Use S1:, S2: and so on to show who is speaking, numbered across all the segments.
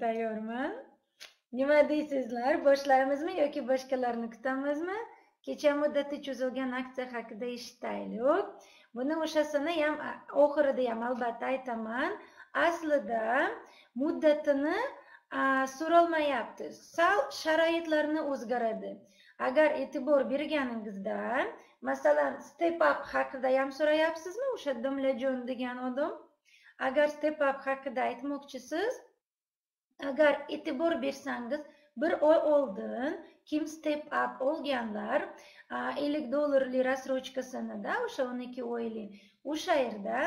S1: tayyorman. Nima deysizlar? Boshlaymizmi yoki boshqalarni kutamizmi? Kecha muddati cho'zilgan aksiya haqida eshitaylik. Buni o'shasini ham oxirida ham albatta aytaman. Aslida muddatini so'ralmayapti sal sharoitlarni o'zgaradi. Agar e'tibor berganingizda masalan step up haqida ham so'rayapsizmi? O'sha domlajon degan odam. Agar step up haqida aytmoqchisiz agar e'tibor bersangiz bir oy oldin kim step up olganlar ellik dollarli рассрочкасida o'sha o'n ikki oylik o'sha yerda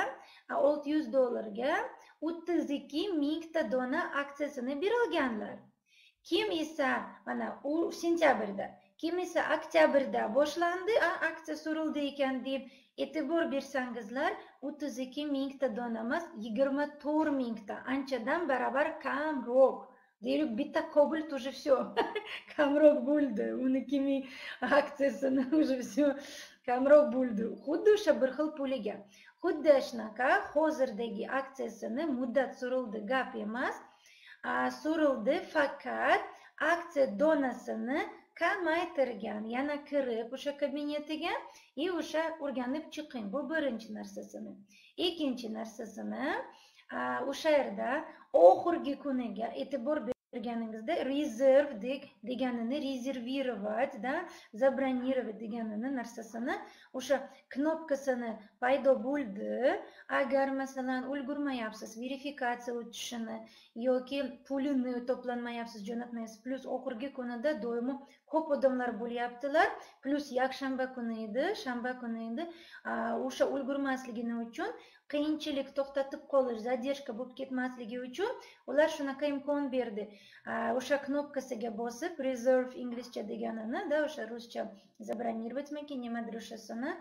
S1: olti yuz dollarga o'ttiz ikki mingta dona aksiyasini berolganlar. Kim esa mana u sentyabrda kim esa oktyabrda boshlandi aksiya surildi ekan deb e'tibor bersangizlar o'ttiz ikki mingta dona emas yigirma to'rt mingta. Anchadan barobar kamroq. Deylik bitta kobalt уже все kamroq bo'ldi. Uniki ming aksiyasini уже все kamroq bo'ldi. Xuddi o'sha bir xil puliga. Xuddi shunaqa hozirdagi aksiyasini muddat so'rildi gap emas. So'rildi faqat aksiya donasini kamaytirgan yana kirib o'sha kabinetiga и o'sha o'rganib chiqing. Bu birinchi narsasini. Ikkinchi narsasini o'sha yerda oxirgi kuniga e'tibor berganingizda rezerv deganini rezervировать да забронировать deganini narsasini o'sha knopkasini paydo bo'ldi. Agar masalan ulgurmayapsiz verifikatsiya o'tishini yoki pulini to'planmayapsiz jo'natmayapsiz plyus oxirgi kunida doimo ko'p odamlar bo'lyaptilar plyus yakshanba kuni edi shanba kuni edi o'sha ulgurmasligini uchun qiyinchilik to'xtatib qolish задержка bo'lib ketmasligi uchun ular shunaqa imkon berdi. O'sha knopkasiga bosib reserve inglizcha deganini да o'sha ruscha забронировать nimadir o'shasini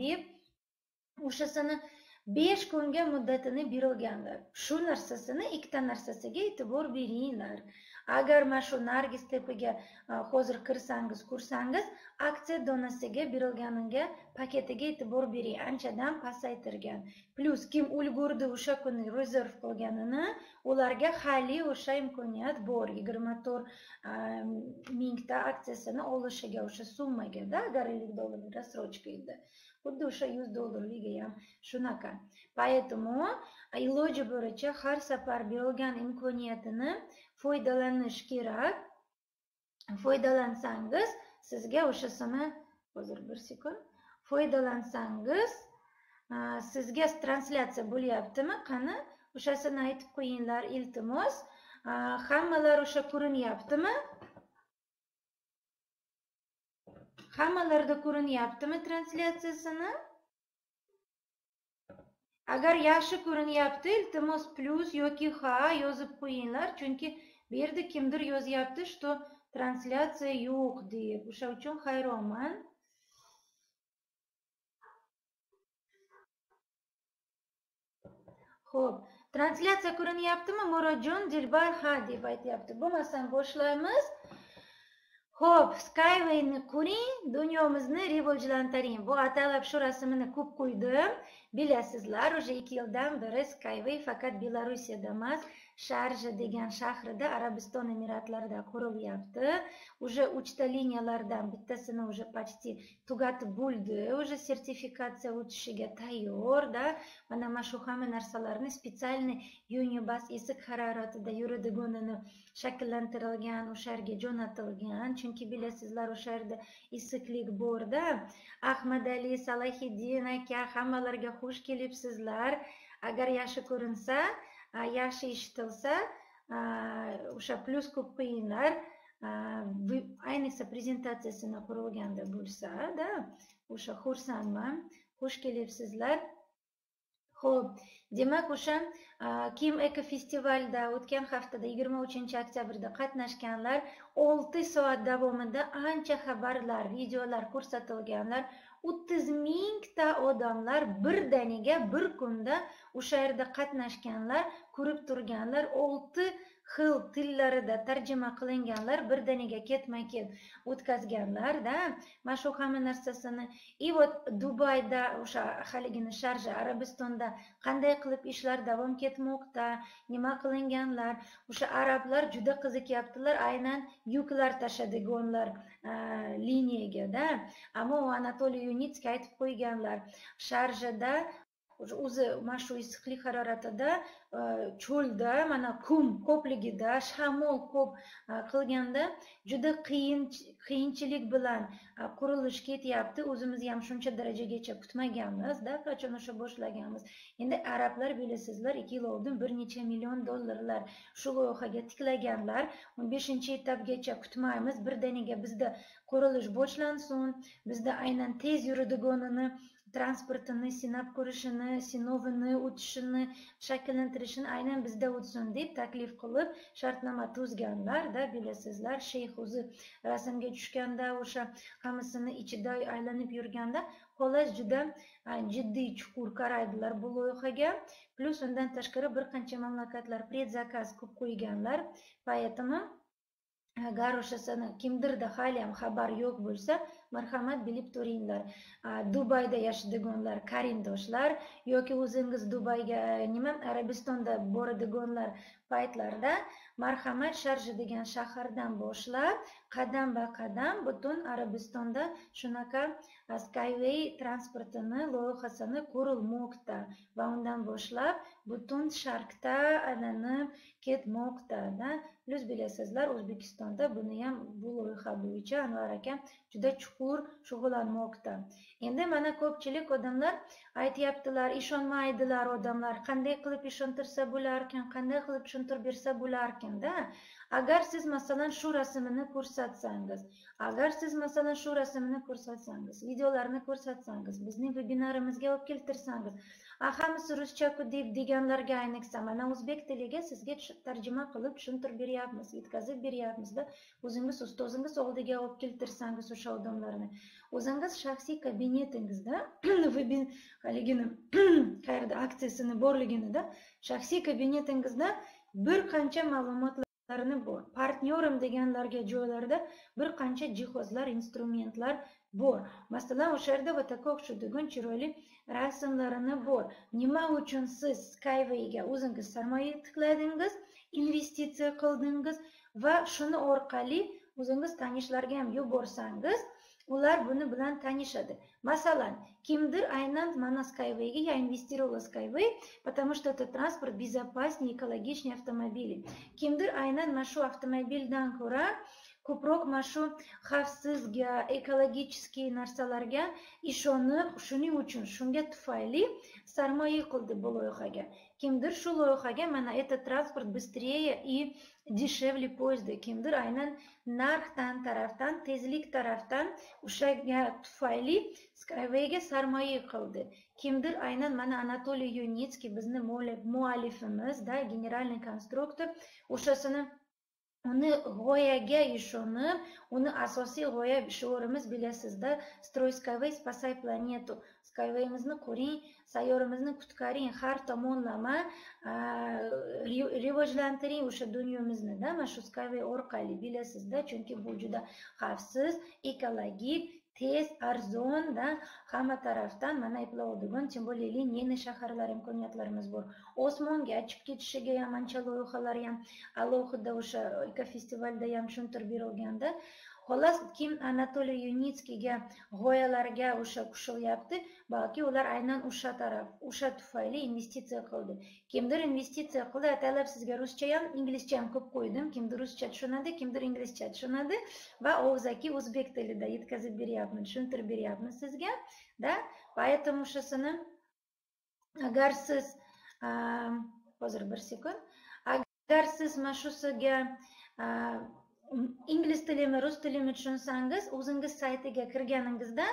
S1: deb o'shasini besh kunga muddatini berilganlar shu narsasini ikkita narsasiga e'tibor beringlar. Agar mana shu nargis tepaga e, hozir kirsangiz ko'rsangiz aksiya donasiga berilganiga paketiga e'tibor bering anchadan pasaytirgan. Plyus kim ulgurdi o'sha kuni rezerv qilganini ularga hali o'sha imkoniyat bor. Yigirma to'rt e, mingta aksiyasini olishiga o'sha summagada agar ellik dollarlik рассрочка edi. Xuddi o'sha yuz dollarligi ham shunaqa. Поэтому iloji boricha har safar berilgan imkoniyatini foydalanish kerak. Foydalansangiz sizga o'shasini hozir bir sekund. Foydalansangiz sizga translyatsiya bo'lyaptimi? Qani? O'shasini aytib qo'yinglar iltimos. Hammalar o'sha ko'rinyaptimi? Hammalarda ko'rinyaptimi translyatsiyasini? Agar yaxshi ko'rinyapti iltimos plyus yoki ha yozib qo'yinglar. Chunki bu yerda kimdir yozyapti что translyatsiya yo'q deb o'sha uchun hayronman ho'p translyatsiya ko'rinyaptimi murodjon dilbar ha deb aytyapti bo'lmasam boshlaymiz ho'p skywayni ko'ring dunyomizni rivojlantiring bu atalab shu rasmini ko'p qo'ydim bilasizlar уже ikki yildan beri skyway faqat belarusiyada emas sharja degan shahrida arabiston emiratlarida qurilyapti. Уже uchta liniyalardan bittasini уже почти tugatib bo'ldi. Уже sertifikatsiya o'tishiga tayyor da mana mana shu hamma narsalarni специальный yonibas issiq haroratida yuradiganini shakllantirilgan o'sha yerga jo'natilgan. Chunki bilasizlar o'sha yerda issiqlik borda. Ahmadali salahiddin aka hammalarga xush kelibsizlar. Agar yaxshi ko'rinsa yaxshi eshitilsa o'sha plyus ko'p qo'yinglar ayniqsa prezentatsiyasini qurganda bo'lsada o'sha xursandman xush kelibsizlar. Ho'p demak o'sha kim eko festivalda o'tgan haftada yigirma uchinchi oktyabrda qatnashganlar olti soat davomida ancha xabarlar videolar ko'rsatilganlar o'ttiz mingta odamlar birdaniga bir kunda o'sha yerda qatnashganlar ko'rib turganlar olti xil tillarida tarjima qilinganlar birdaniga ketma ket o'tkazganlarda. Mana shu hamma narsasini и вот dubayda o'sha haligini sharja arabistonda qanday qilib ishlar davom ketmoqda nima qilinganlar? O'sha arablar juda qiziqyaptilar aynan yuklar tashadiganlar liniyagada. Ammo anatoliy yunitskiy aytib qo'yganlar sharjada o'zi mana shu issiqlik haroratida cho'lda mana qum ko'pligida shamol ko'p qilganda juda qiyin qiyinchilik bilan qurilish ketyapti o'zimiz ham shuncha darajagacha kutmaganmizda qachon o'sha boshlaganmiz endi arablar bilasizlar ikki yil oldin bir necha million dollarlar shu loyihaga tiklaganlar o'n beshinchi etapgacha kutmaymiz birdaniga bizda qurilish boshlansin bizda aynan tez yuradiganini transportini sinab ko'rishini sinovini o'tishini shakllantirishini aynan bizda o'tsin deb taklif qilib shartnoma tuzganlarda bilasizlar shayx o'zi rasmga tushganda o'sha hammasini ichida aylanib yurganda xolos juda jiddiy chuqur qaraydilar bu loyihaga plyus undan tashqari bir qancha mamlakatlar predzakaz qilib qo'yganlar поэтому agar o'shasini kimdirda haliyam xabar yo'q bo'lsa marhamat bilib turinglar. Dubayda yashaydiganlar qarindoshlar yoki o'zingiz dubayga nima arabistonda boradiganlar paytlarda marhamat sharja degan shahardan boshlab qadam ba qadam butun arabistonda shunaqa skyway transportini loyihasini ko'rilmoqda va undan boshlab butun sharqda aylanib ketmoqdada plyus bilasizlar o'zbekistonda buni ham bu loyiha bo'yicha anvar aka juda chuqur chuqur shug'ullanmoqda. Endi mana ko'pchilik odamlar aytyaptilar ishonmaydilar odamlar. Qanday qilib ishontirsa bo'larkan qanday qilib tushuntirib bersa bo'larkanda agar siz masalan shu rasmini ko'rsatsangiz agar siz masalan shu rasmni ko'rsatsangiz videolarni ko'rsatsangiz bizning vebinarimizga olib keltirsangiz hammasi ruschaku deb deganlarga ayniqsa mana o'zbek tiliga sizga tarjima qilib tushuntirib beryapmiz yetkazib beryapmizda o'zingiz ustozingiz oldiga olib keltirsangiz o'sha odamlarni. O'zingiz shaxsiy kabinetingizda haligini qayerda aksiyasini borliginida shaxsiy kabinetingizda bir qancha ma'lumotlarni bor. Partnyorim deganlarga joylarda bir qancha jihozlar instrumentlar bor. Masalan o'sha yerda va taka o'xshaydigan chiroyli rasmlarini bor. Nima uchun siz skywayga o'zingiz sarmoya tikladingiz investitsiya qildingiz va shuni orqali o'zingiz tanishlarga ham yuborsangiz ular buni bilan tanishadi. Masalan kimdir aynan mana skywayga я инвестировала skyway потому что это транспорт безопаснее экологичнее автомобили. Kimdir aynan mana shu avtomobildan ko'ra ko'proq mana shu xavfsizga ekologический narsalarga ishonib shuning uchun shunga tufayli sarmoya qildi bu loyihaga. Kimdir shu loyihaga mana этот transport быстрее и дешевле поезда. Kimdir aynan narxdan tarafdan tezlik tarafdan o'shaga tufayli skywayga sarmoya qildi. Kimdir aynan mana anatoliy yunitskiy bizni muallifimiz da generalniy konstruktor o'shasini uni g'oyaga ishonib uni asosiy g'oya shiorimiz bilasizda строй skyway спасай планету. Skywayimizni ko'ring sayyoramizni qutqaring har tomonlama rivojlantiring o'sha dunyomizda mana shu skyway orqali bilasizda chunki bu juda xavfsiz ekologik tez arzonda. Hamma tarafdan mana eploladigan тем более liniyniy shaharlar imkoniyatlarimiz bor. Osmonga chiqib ketishiga ham ancha loyihalar ham alohida o'sha ekofestivalda ham tushuntirib berilganda xolos kim anatoliy yunitskiyga g'oyalarga o'sha qo'shilyapti balki ular aynan o'sha taraf o'sha tufayli investitsiya qildi. Kimdir investitsiya qildi ataylab sizga ruscha ham inglizcha ham ko'p qo'ydim. Kimdir ruscha tushunadi kimdir inglizcha tushunadi va og'zaki o'zbek tilida yetkazib beryapman tushuntirib beryapman sizga да поэтому o'shasini agar siz hozir bir sekund agar siz mana shusiga ingliz tilimi rus tilimi tushunsangiz o'zingiz saytiga kirganingizda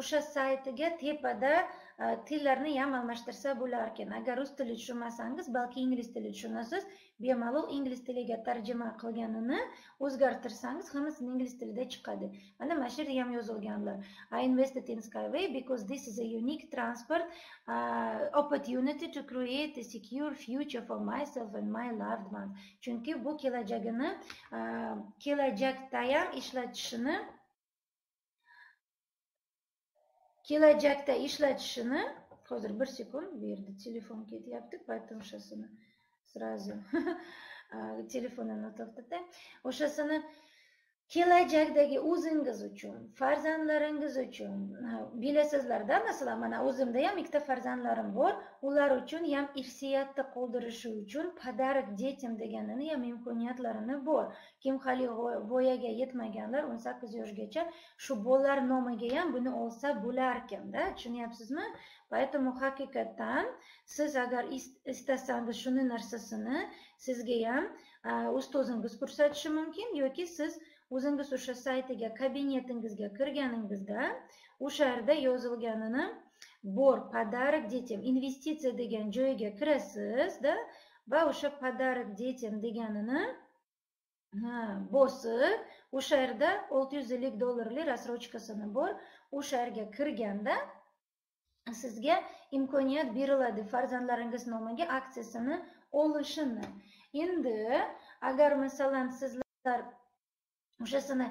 S1: o'sha saytiga tepada e, tillarni ham almashtirsa bo'larkan. Agar rus tili tushunmasangiz balki ingliz tili tushunasiz bemalol ingliz tiliga tarjima qilganini o'zgartirsangiz hammasi ingliz tilida chiqadi. Mana mana shu yerda ham yozilganlar. I invested in skyway because this is a unique transport uh, opportunity to create a secure future for myself and my loved ones. Chunki bu kelajagini uh, kelajakda ham ishlatishini kelajakda ishlatishini hozir bir sekund bu yerda telefon ketyapti поэтому сейчас uni сразу telefonini to'xtatay o'shasini kelajakdagi o'zingiz uchun farzandlaringiz uchun bilasizlarda masalan mana o'zimda ham ikkita farzandlarim bor. Ular uchun ham irsiyatni qoldirishi uchun подарок детям deganini ham imkoniyatlarini bor. Kim hali voyaga yetmaganlar o'n sakkiz yoshgacha shu bolalar nomiga ham buni olsa bo'larkanda tushunyapsizmi? Поэтому haqiqatdan siz agar istasangiz shuni narsasini sizga ham ustozingiz ko'rsatishi mumkin yoki siz o'zingiz o'sha saytiga kabinetingizga kirganingizda o'sha yerda yozilganini bor подарок детям investitsiya degan joyga kirasizda va o'sha подарок детям deganini bosib o'sha yerda olti yuz ellik dollarlik рассрочкасini bor o'sha yerga kirganda sizga imkoniyat beriladi farzandlaringiz nomiga aksiyasini olishini. Endi agar masalan sizlar o'shasini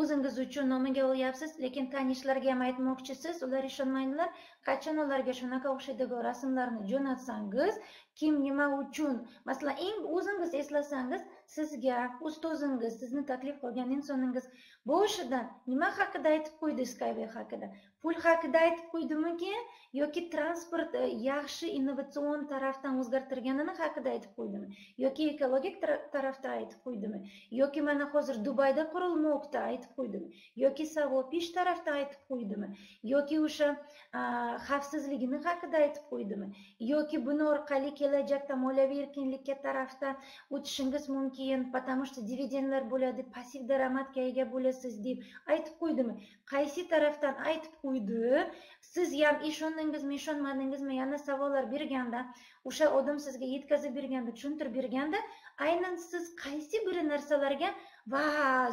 S1: o'zingiz uchun nomiga olyapsiz lekin tanishlarga ham aytmoqchisiz ular ishonmaydilar. Qachon ularga shunaqa o'xshaydigan rasmlarni jo'natsangiz kim nima uchun? Masalan eng o'zingiz eslasangiz sizga ustozingiz sizni taklif qilgan insoningiz boshidan nima haqida aytib qo'ydi skyway haqida? Pul haqida aytib qo'ydimikin yoki transport e, yaxshi innovatsion tarafdan o'zgartirganini haqida aytib qo'ydimi? Yoki ekologik tarafda aytib qo'ydimi? Yoki mana hozir dubayda qurilmoqda aytib qo'ydimi yoki savopish tarafda aytib qo'ydimi? Yoki o'sha xavfsizligini haqida aytib qo'ydimi? Yoki buni orqali kelajakda moliyaviy erkinlikka tarafda o'tishingiz mumkin потому что dividendlar bo'ladi passiv daromadga ega bo'lasiz deb aytib qo'ydimi? Qaysi tarafdan aytib qo'ydi? Siz ham ishondingizmi ishonmadingizmi? Yana savollar berganda o'sha odam sizga yetkazib berganda tushuntirib berganda aynan siz qaysi bir narsalarga va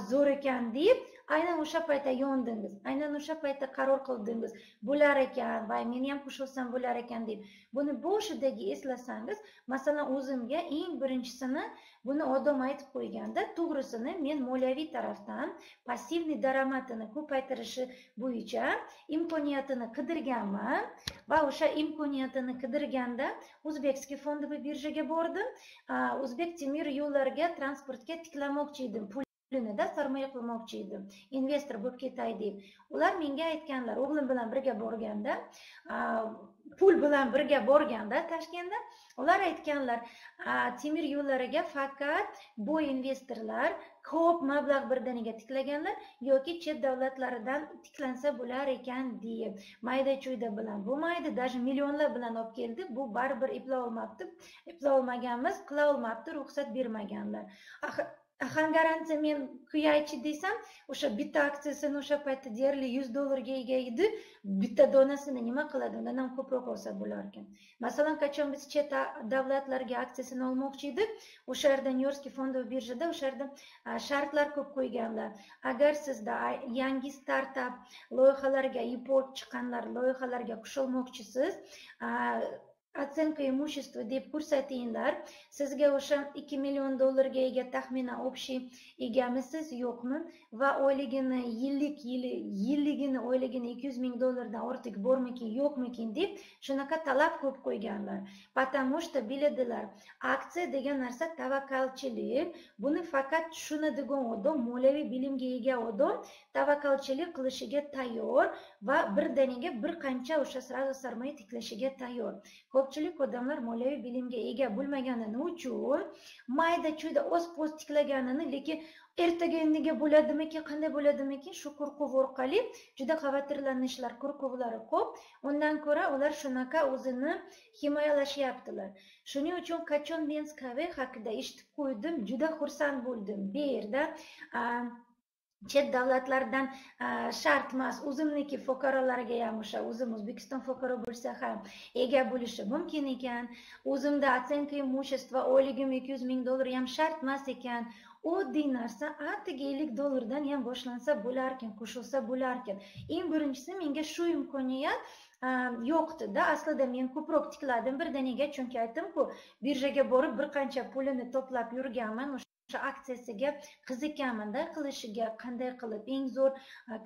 S1: zo'r ekan deb aynan o'sha paytda yondingiz aynan o'sha paytda qaror qildingiz bo'lar ekan va men ham qo'shilsam bo'lar ekan deb. Buni boshidagi eslasangiz masalan o'zimga eng birinchisini buni odam aytib qo'yganda to'g'risini men moliyaviy tarafdan passivniy daromadini ko'paytirishi bo'yicha imkoniyatini qidirganman va o'sha imkoniyatini qidirganda o'zbekskiy fondовый birjaga bordim. O'zbek temir yo'llariga transportga tiklamoqchi edim. Pulini sarmoya qilmoqchi edim. Investor bo'lib ketay deb. Ular menga aytganlar o'g'lim bilan birga borganda pul bilan birga borganda toshkentda ular aytganlar temir yo'llariga faqat bu investorlar ko'p mablag' birdaniga tiklaganlar yoki chet davlatlaridan tiklansa bo'lar ekan deb. Mayda chuyda bilan bo'lmaydi даже millionlar bilan olib keldi bu baribir eplay olmabdi eplay olmaganmiz qila olmabdi ruxsat bermaganlar. Axir garantiya men quyaychi desam o'sha bitta aksiyasini o'sha paytda deyarli yuz dollarga ega edi. Bitta donasini nima qiladi? Undan ham ko'proq olsa bo'larkan masalan qachon biz chet davlatlarga aksiyasini olmoqchi edik? O'sha yerda nyu yorkskiy fondовый birjada o'sha yerda shartlar ko'p qo'yganlar. Agar sizda yangi startap loyihalarga ipo chiqqanlar loyihalarga qo'shilmoqchisiz оценка имущества deb ko'rsatinglar sizga o'sha 2 million dollarga ega taxminan общий egamisiz yo'qmi va oyligini yillik yili yilligini oyligini ikki yuz ming dollardan ortiq bormikin yo'qmikin deb shunaqa talab ko'p qo'yganlar потому что biladilar aksiya degan narsa tavakkalchilik buni faqat tushunadigan odam moliyaviy bilimga ega odam tavakkalchilik qilishiga tayyor va birdaniga bir qancha o'sha сразу sarmoya tiklashiga tayyor. Ko'pchilik odamlar moliyaviy bilimga ega bo'lmaganini uchun mayda chuyda oz poz tiklaganini lekin ertaga nega bo'ladimikin qanday bo'ladimikin shu qo'rquv orqali juda xavotirlanishlar qo'rquvlari ko'p. Undan ko'ra ular shunaqa o'zini himoyalashyaptilar. Shuning uchun qachon men skave haqida eshitib qo'ydim juda xursand bo'ldim. Bu yerda chet davlatlardan shart emas o'zimniki fuqarolariga ham o'sha o'zim o'zbekiston fuqaro bo'lsa ham ega bo'lishi mumkin ekan. O'zimda оценка имущества oyligim ikki yuz ming dollar ham shart emas ekan. Oddiy narsa atigi ellik dollardan ham boshlansa bo'larkan qo'shilsa bo'larkan eng birinchisi menga shu imkoniyat yo'qdida aslida men ko'proq tikladim birdaniga chunki aytdimku birjaga borib bir qancha pulini to'plab yurganman shu aksiyasiga qiziqqanmanda qilishiga qanday qilib eng zo'r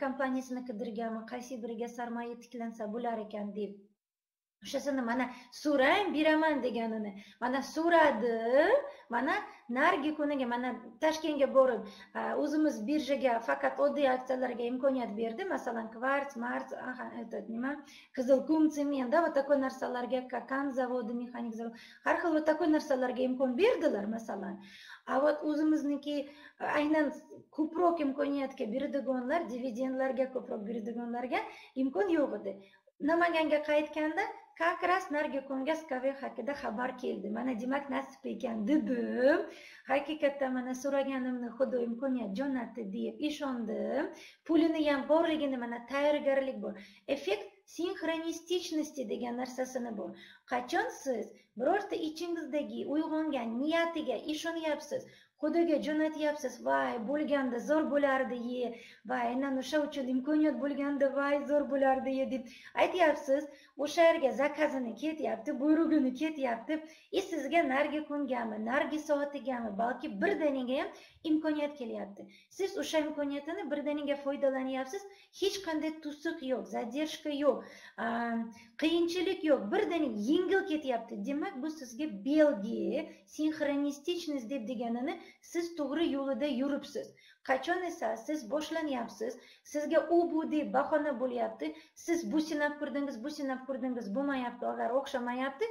S1: kompaniyasini qidirganman qaysi biriga sarmoya tiklansa bo'lar ekan deb. O'shasini mana so'rang beraman deganini. Mana so'radi mana narigi kuniga mana toshkentga borib e, o'zimiz birjaga faqat oddiy aksiyalarga imkoniyat berdi. Masalan kvarts mars этот nima? Qizil qum sement да вот такой narsalarga kakan zavodi mexanik zavod har xil вот такой narsalarga imkon berdilar masalan a вот o'zimizniki e, aynan ko'proq imkoniyatga beradiganlar dividendlarga ko'proq beradiganlarga imkon yo'q edi. Namanganga qaytganda как раз narigi haqida xabar keldi mana demak nasib ekan dedim haqiqatdan mana so'raganimni xudo imkoniyat jo'natdi deb ishondim pulini ham borligini mana tayyorgarlik bor effekt sinxronistichности degan narsasini bor qachon siz birorta ichingizdagi uyg'ongan niyatiga ishonyapsiz xudoga jo'natyapsiz voy bo'lganda zo'r bo'lardi ye. Voy aynan o'sha uchun imkoniyat bo'lganda voy zo'r bo'lardi ye deb aytyapsiz. O'sha yerga zakazini ketyapti buyrug'ini ketyapti. И sizga narigi kungami narigi soatigami balki birdaniga ham imkoniyat kelyapti. Siz o'sha imkoniyatini birdaniga foydalanyapsiz. Hech qanday to'siq yo'q задержка yo'q qiyinchilik yo'q. Birdaniga yengil ketyapti. Demak bu sizga belgi sinxronistichность deb deganini siz to'g'ri yo'lida yuribsiz. Qachon esa siz boshlanyapsiz sizga u bu deb bahona bo'lyapti siz bu sinab ko'rdingiz bu sinab ko'rdingiz bo'lmayapti ular o'xshamayapti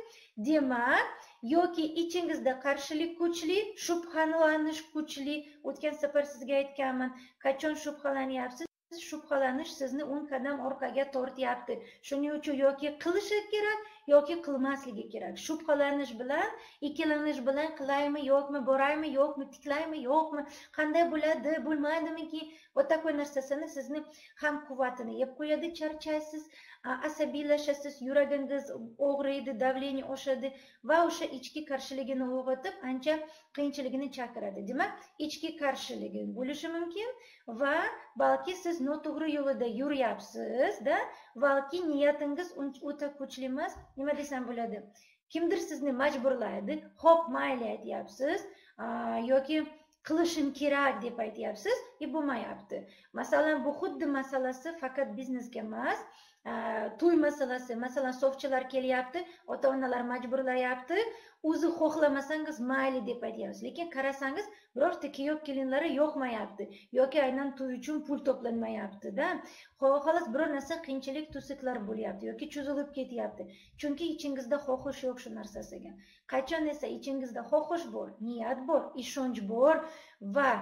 S1: demak yoki ichingizda qarshilik kuchli shubhalanish kuchli o'tgan safar sizga aytganman qachon shubhalanyapsiz? Shubhalanish sizni o'n qadam orqaga tortyapti. Shuning uchun yoki qilishi kerak yoki qilmasligi kerak. Shubhalanish bilan ikkilanish bilan qilaymi yo'qmi boraymi yo'qmi tiklaymi yo'qmi qanday bo'ladi bo'lmaydimiki вот такой narsasini sizni ham quvvatini yeb qo'yadi charchaysiz. Asabiylashasiz yuragingiz og'riydi давление oshadi va o'sha ichki qarshiligini uyg'otib ancha qiyinchiligini chaqiradi demak ichki qarshiligi bo'lishi mumkin va balki siz noto'g'ri yo'lida yuryapsizda balki niyatingiz o'ta kuchli emas nima desam bo'ladi kimdir sizni majburlaydi ho'p mayli aytyapsiz yoki qilishim kerak deb aytyapsiz и bo'lmayapti masalan bu xuddi masalasi faqat biznesga emas to'y masalasi masalan sovchilar kelyapti ota onalar majburlayapti o'zi xohlamasangiz mayli deb aytyapsiz lekin qarasangiz birorta kuyov kelinlari yoqmayapti yoki aynan to'y uchun pul to'planmayaptida xolos biror narsa qiyinchilik to'siqlar bo'lyapti yoki cho'zilib ketyapti chunki ichingizda xohish yo'q shu narsasiga qachon esa ichingizda xohish bor niyat bor ishonch bor va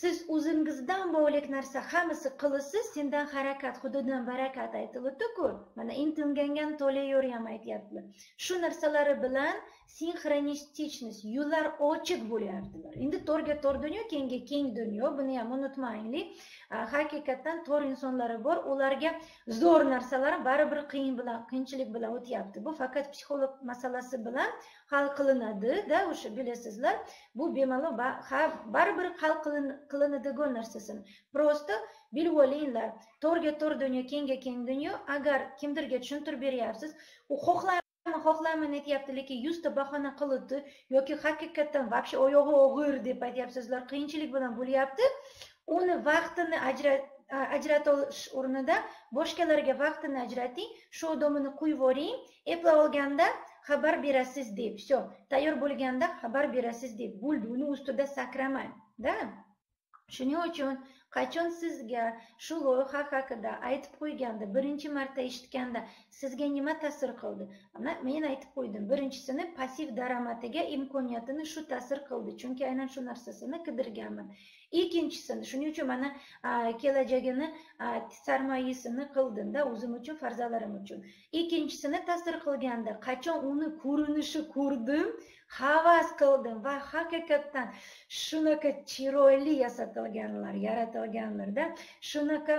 S1: siz o'zingizdan bog'liq narsa hammasi qilasiz sendan harakat xudodan barakat aytilibdiku mana intilgangan to'layver ham aytyaptilar shu narsalari bilan sinxronistichность yo'llar ochiq bo'lyaptilar. Endi to'rga to'r dunyo kengga keng dunyo buni ham unutmaylik haqiqatdan to'r insonlari bor ularga zo'r narsalar baribir qiyin bilan qiyinchilik bilan o'tyapti. Bu faqat psixolog masalasi bilan hal qilinadida o'sha bilasizlar bu bemalol ha baribir hal qilinadigan narsasini просто bilib olinglar to'rga to'r dunyo kengga keng dunyo agar kimdirga tushuntirib beryapsiz u xohlayman xohlayman aytyapti lekin yuzta bahona qilibdi yoki haqiqatdan вообще oyog'i og'ir deb aytyapsizlar qiyinchilik bilan bo'lyapti uni vaqtini ajrat ajratish o'rnida boshqalarga vaqtini ajrating shu domini qo'yib yuboring eplab olganda xabar berasiz deb. Все tayyor bo'lganda xabar berasiz deb. Bo'ldi uni ustida sakramang да shuning uchun qachon sizga shu loyiha haqida aytib qo'yganda birinchi marta eshitganda sizga nima ta'sir qildi? Mana men aytib qo'ydim. Birinchisini passiv daromadiga imkoniyatini shu ta'sir qildi. Chunki aynan shu narsasini qidirganman. Ikkinchisini shuning uchun mana kelajagini sarmoyasini qildimda o'zim uchun farzandlarim uchun. Ikkinchisini ta'sir qilganda qachon uni ko'rinishi ko'rdim havas qildim va haqiqatdan shunaqa chiroyli yasatilganlar yaratilganlarda shunaqa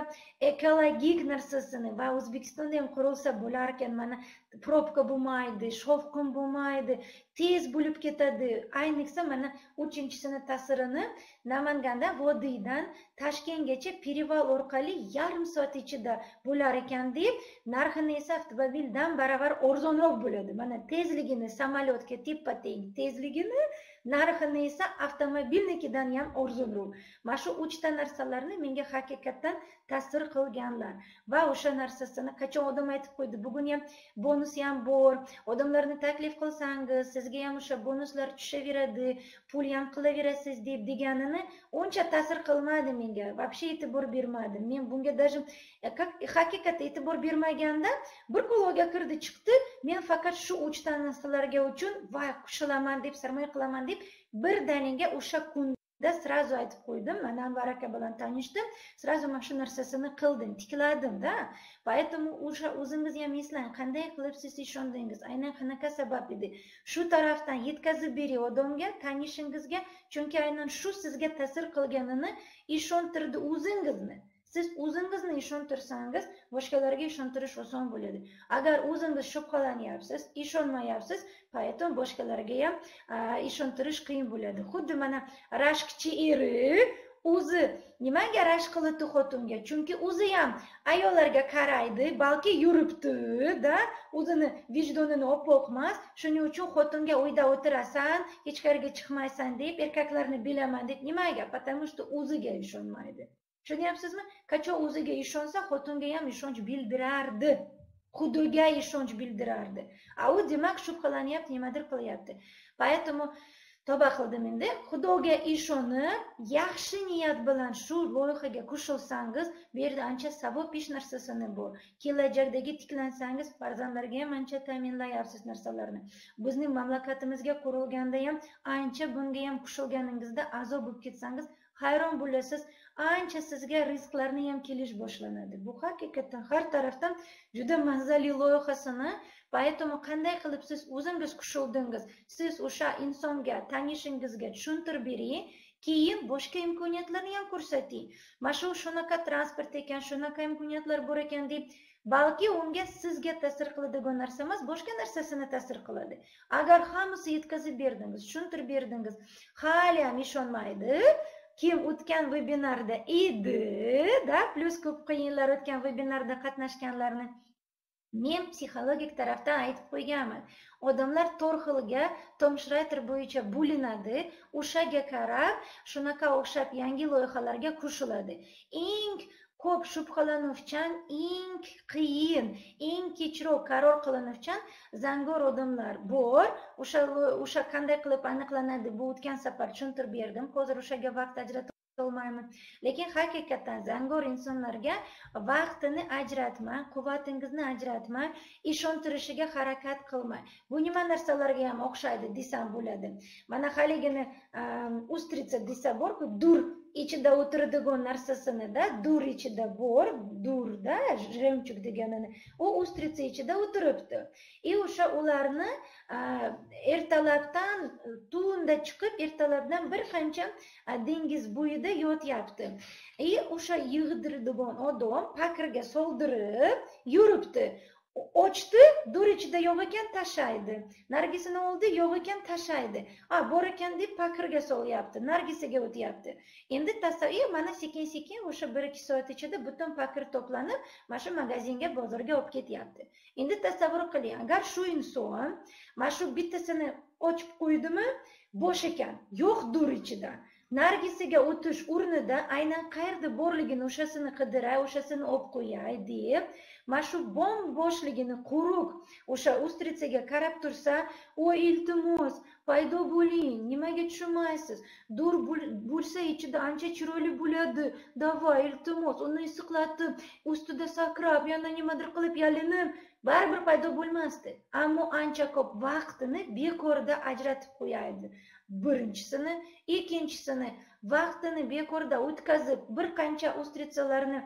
S1: ekologik narsasini va o'zbekistonda ham qurilsa bo'larkan mana probka bo'lmaydi shovqin bo'lmaydi tez bo'lib ketadi ayniqsa mana uchinchisini ta'sirini namanganda vodiydan toshkentgacha перевал orqali yarim soat ichida bo'lar ekan deb narxini esa avtomobildan baravar arzonroq bo'ladi mana tezligini samolyotga teppa teng tezligini narxini esa avtomobilnikidan ham arzonroq mana shu uchta narsalarni menga haqiqatdan ta'sir qilganlar. Va o'sha narsasini qachon odam aytib qo'ydi? Bugun ham bonus ham bor. Odamlarni taklif qilsangiz sizga ham o'sha bonuslar tushaveradi pul ham qilaverasiz deb deganini uncha ta'sir qilmadi menga. Вообще e'tibor bermadim men bunga даже e, e, haqiqatda e'tibor bermaganda bir quloqqa kirdi chiqdi. Men faqat shu uchta narsalarga uchun va qo'shilaman deb sarmoya qilaman deb birdaniga o'sha kunda сразу aytib qo'ydim. Mana anvar aka bilan tanishdim. Сразу mana shu narsasini qildim tikladimda. Поэтому o'sha o'zingiz ham eslang qanday qilib siz ishondingiz? Aynan qanaqa sabab edi? Shu tarafdan yetkazib bering odamga tanishingizga chunki aynan shu sizga ta'sir qilganini ishontirdi o'zingizni siz o'zingizni ishontirsangiz boshqalarga ishontirish oson bo'ladi. Agar o'zingiz shubhalanyapsiz ishonmayapsiz поэтому boshqalarga ham ishontirish qiyin bo'ladi. Xuddi mana rashkchi eri o'zi nimaga rashk qilibdi xotinga? Chunki o'zi ham ayollarga qaraydi balki yuribdida o'zini vijdonini oppoq emas shuning uchun xotinga uyda o'tirasan hech qayerga chiqmaysan deb erkaklarni bilaman deb nimaga? Потому что o'ziga ishonmaydi. Tushunyapsizmi? Qachon o'ziga ishonsa xotinga ham ishonch bildirardi. Xudoga ishonch bildirardi. A u demak shubhalanyapti nimadir qilyapti. Поэтому tavba qildim endi. Xudoga ishonib yaxshi niyat bilan shu loyihaga qo'shilsangiz bu yerda ancha savob ish narsasini bor? Kelajakdagi tiklansangiz farzandlarga ham ancha ta'minlayapsiz narsalarni. Bizning mamlakatimizga qurilganda ham ancha bunga ham qo'shilganingizda a'zo bo'lib ketsangiz hayron bo'lasiz ancha sizga rizqlarni ham kelish boshlanadi. Bu haqiqatdan har tarafdan juda mazali loyihasini поэтому qanday qilib siz o'zingiz qo'shildingiz siz o'sha insonga tanishingizga tushuntirib bering keyin boshqa imkoniyatlarni ham ko'rsating. Mana shu shunaqa transport ekan shunaqa imkoniyatlar bor ekan deb balki unga sizga ta'sir qiladigan narsa emas boshqa narsasini ta'sir qiladi. Agar hammasi yetkazib berdingiz tushuntirib berdingiz hali ham ishonmaydi kim o'tgan vebinarda edi da plyus ko'p yillar o'tgan vebinarda qatnashganlarni men psixologik tarafdan aytib qo'yganman. Odamlar to'rt xilga tomshrater bo'yicha bo'linadi o'shaga qarab shunaqa o'xshab yangi loyihalarga qo'shiladi. Eng ko'p shubhalanuvchan eng qiyin eng kechroq qaror qilinuvchan zangor odamlar bor. O'sha o'sha qanday qilib aniqlanadi bu o'tgan safar tushuntirib berdim. Hozir o'shaga vaqt ajratolmayman lekin haqiqatdan zangor insonlarga vaqtini ajratmang quvvatingizni ajratmang ishontirishiga harakat qilmang bu nima narsalarga ham o'xshaydi desam bo'ladi. Mana haligini ehm, ustritsa desa borku dur. Ichida o'tiradigan narsasinida dur ichida bor durda жемчуг deganini u ustritsa ichida o'tiribdi. И o'sha ularni ertalabdan tunda chiqib ertalabdan bir qancha dengiz bo'yida yotyapti. И o'sha yig'diradigan odam pakrga soldirib yuribdi. Ochdi dur ichida yo'q ekan tashlaydi nargisini oldi yo'q ekan tashlaydi a bor ekan deb pakirga solyapti nargisiga o'tyapti. Endi tasavvur mana sekin sekin o'sha bir ikki soat ichida butun pakir to'planib mana shu magazinga bozorga olib ketyapti. Endi tasavvur qiling agar shu inson mana shu bittasini ochib qo'ydimi bo'sh ekan yo'q dur ichida. Nargisiga o'tish o'rnida aynan qayerda borligini o'shasini qidiray o'shasini olib qo'yay deb mana shu bo'm bo'shligini quruq o'sha ustritsaga qarab tursa o iltimos paydo bo'ling nimaga tushunmaysiz? Dur bo'lsa ichida ancha chiroyli bo'ladi. Давай iltimos uni issiqlatib ustida sakrab yana nimadir qilib yalinib baribir paydo bo'lmasdi. Ammo ancha ko'p vaqtini bekorda ajratib qo'yardi. Birinchisini ikkinchisini vaqtini bekorda o'tkazib bir qancha ustritsalarni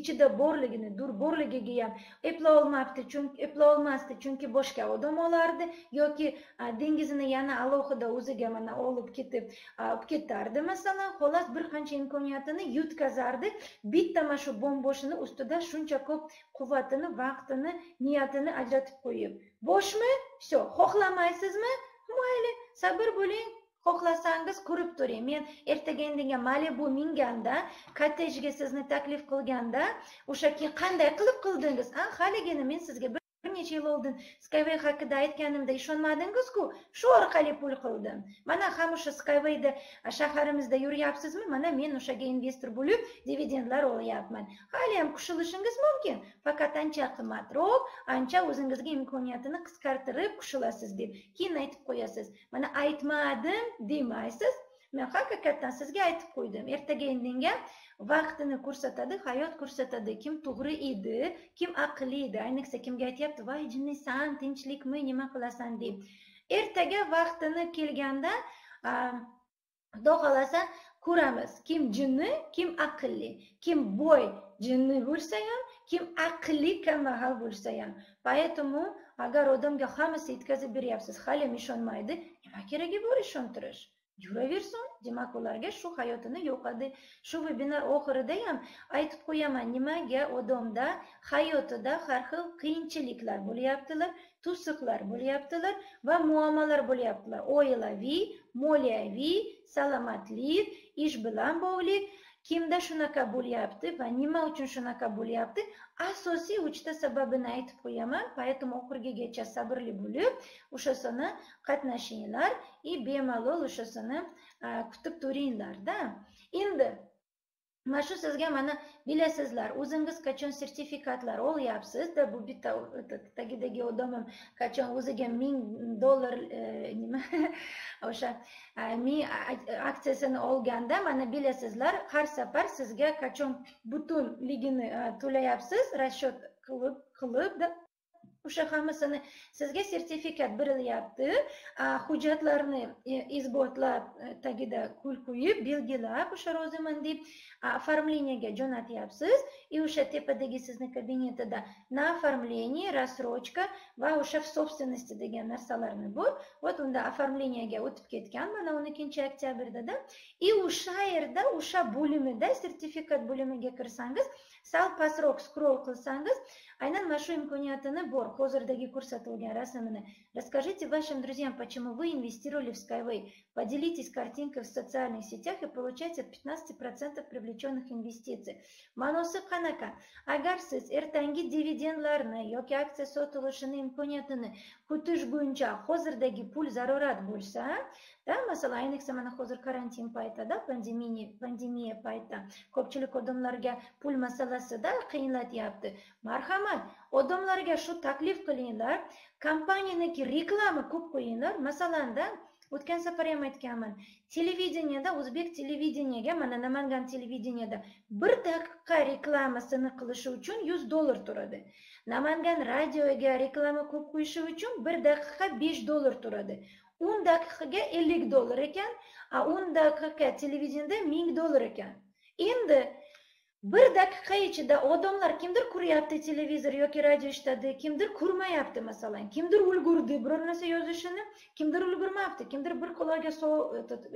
S1: ichida borligini dur borligiga ham eplolmabdi chunki eplolmasdi chunki boshqa odam olardi yoki dengizini yana alohida o'ziga mana olib ketib olib ketardi masalan xolos bir qancha imkoniyatini yutkazardi. Bitta mana shu bo'mbo'shini ustida shuncha ko'p quvvatini vaqtini niyatini ajratib qo'yib. Boshmi? Все xohlamaysizmi? Mayli sabr bo'ling. Xohlasangiz ko'rib turing. Men ertaga indinga malibu minganda kottejga sizni taklif qilganda o'sha keyin qanday qilib qildingiz a? Haligini men sizga necha yil oldin skyway haqida aytganimda ishonmadingizku? Shu orqali pul qildim. Mana ham o'sha skywayda shaharimizda yuryapsizmi? Mana men o'shaga investor bo'lib dividendlar olyapman. Haliyam qo'shilishingiz mumkin. Faqat ancha qimmatroq ancha o'zingizga imkoniyatini qisqartirib qo'shilasiz deb keyin aytib qo'yasiz. Mana aytmadim demaysiz. Men haqiqatdan sizga aytib qo'ydim. Ertaga indinga vaqtini ko'rsatadi hayot ko'rsatadi. Kim to'g'ri edi kim aqlli edi ayniqsa kimga aytyapti voy jinnisan tinchlikmi nima qilasan? deb. Ertaga vaqtini kelganda xudo xohlasa ko'ramiz kim jinni kim aqlli. Kim boy jinni bo'lsa ham kim aqlli kambag'al bo'lsa ham. Поэтому agar odamga hammasi yetkazib beryapsiz haliyam ishonmaydi nima keragi bor ishontirish yuraversin. Demak ularga shu hayotini yo'qadi. Shu vebinar oxirida ham aytib qo'yaman nimaga odamda hayotida har xil qiyinchiliklar bo'lyaptilar to'siqlar bo'lyaptilar va muammolar bo'lyaptilar. Oilaviy moliyaviy salomatlik ish bilan bog'liq kimda shunaqa bo'lyapti va nima uchun shunaqa bo'lyapti asosiy uchta sababini aytib qo'yaman. Поэтому oxirigacha sabrli bo'lib o'shasini qatnashinglar. И bemalol o'shasini kutib turinglarda. Endi mana shu sizga mana bilasizlar o'zingiz qachon sertifikatlar olyapsizda bu bitta tagidagi odam ham qachon o'ziga ming dollar e, nima o'sha ming aksiyasini olganda mana bilasizlar har safar sizga qachon butunligini to'layapsiz расчет qilib qilib o'sha hammasini sizga sertifikat berilyapti. Hujjatlarni e, isbotlab e, tagida kul qo'yib belgilab o'sha roziman deb оформлениеga jo'natyapsiz. И o'sha tepadagi sizni kabinetida на оформление рассрочка va o'sha в собственности degan narsalarni bor. Вот unda оформлениеga o'tib ketgan mana o'n ikkinchi oktyabrdada и o'sha yerda o'sha bo'limida sertifikat bo'limiga kirsangiz sal pastroq scroll qilsangiz aynan mana shu imkoniyatini bor hozirdagi ko'rsatilgan rasmini расскажите вашим друзьям почему вы инвестировали в skyway поделитесь картинкой в социальных сетях и получайте от 15 процентов привлеченных инвестиций ma'nosi qanaqa agar siz ertangi dividendlarni yoki aksiya sotilishini imkoniyatini kutish bo'yicha hozirdagi pul zarurat bo'lsa да masalan ayniqsa mana hozir karantin paytida pandemiya pandemiya paytida ko'pchilik odamlarga pul masalasida qiyinlatyapti marhamat odamlarga shu taklif qilinglar. Kompaniyaniki reklama ko'p qo'yinglar. Masalanda o'tgan safar ham aytganman televideniyada o'zbek televideniyaga mana namangan televideniyada bir daqiqa reklamasini qilishi uchun yuz dollar turadi. Namangan radioga reklama ko'p qo'yishi uchun bir daqiqa besh dollar turadi. O'n daqiqaga ellik dollar ekan o'n daqiqa televideniyada ming dollar ekan. Endi bir daqiqa ichida odamlar kimdir ko'ryapti televizor yoki radio eshitadi kimdir ko'rmayapti masalan kimdir ulgurdi biror narsa yozishini kimdir ulgurmabdi kimdir bir quloqga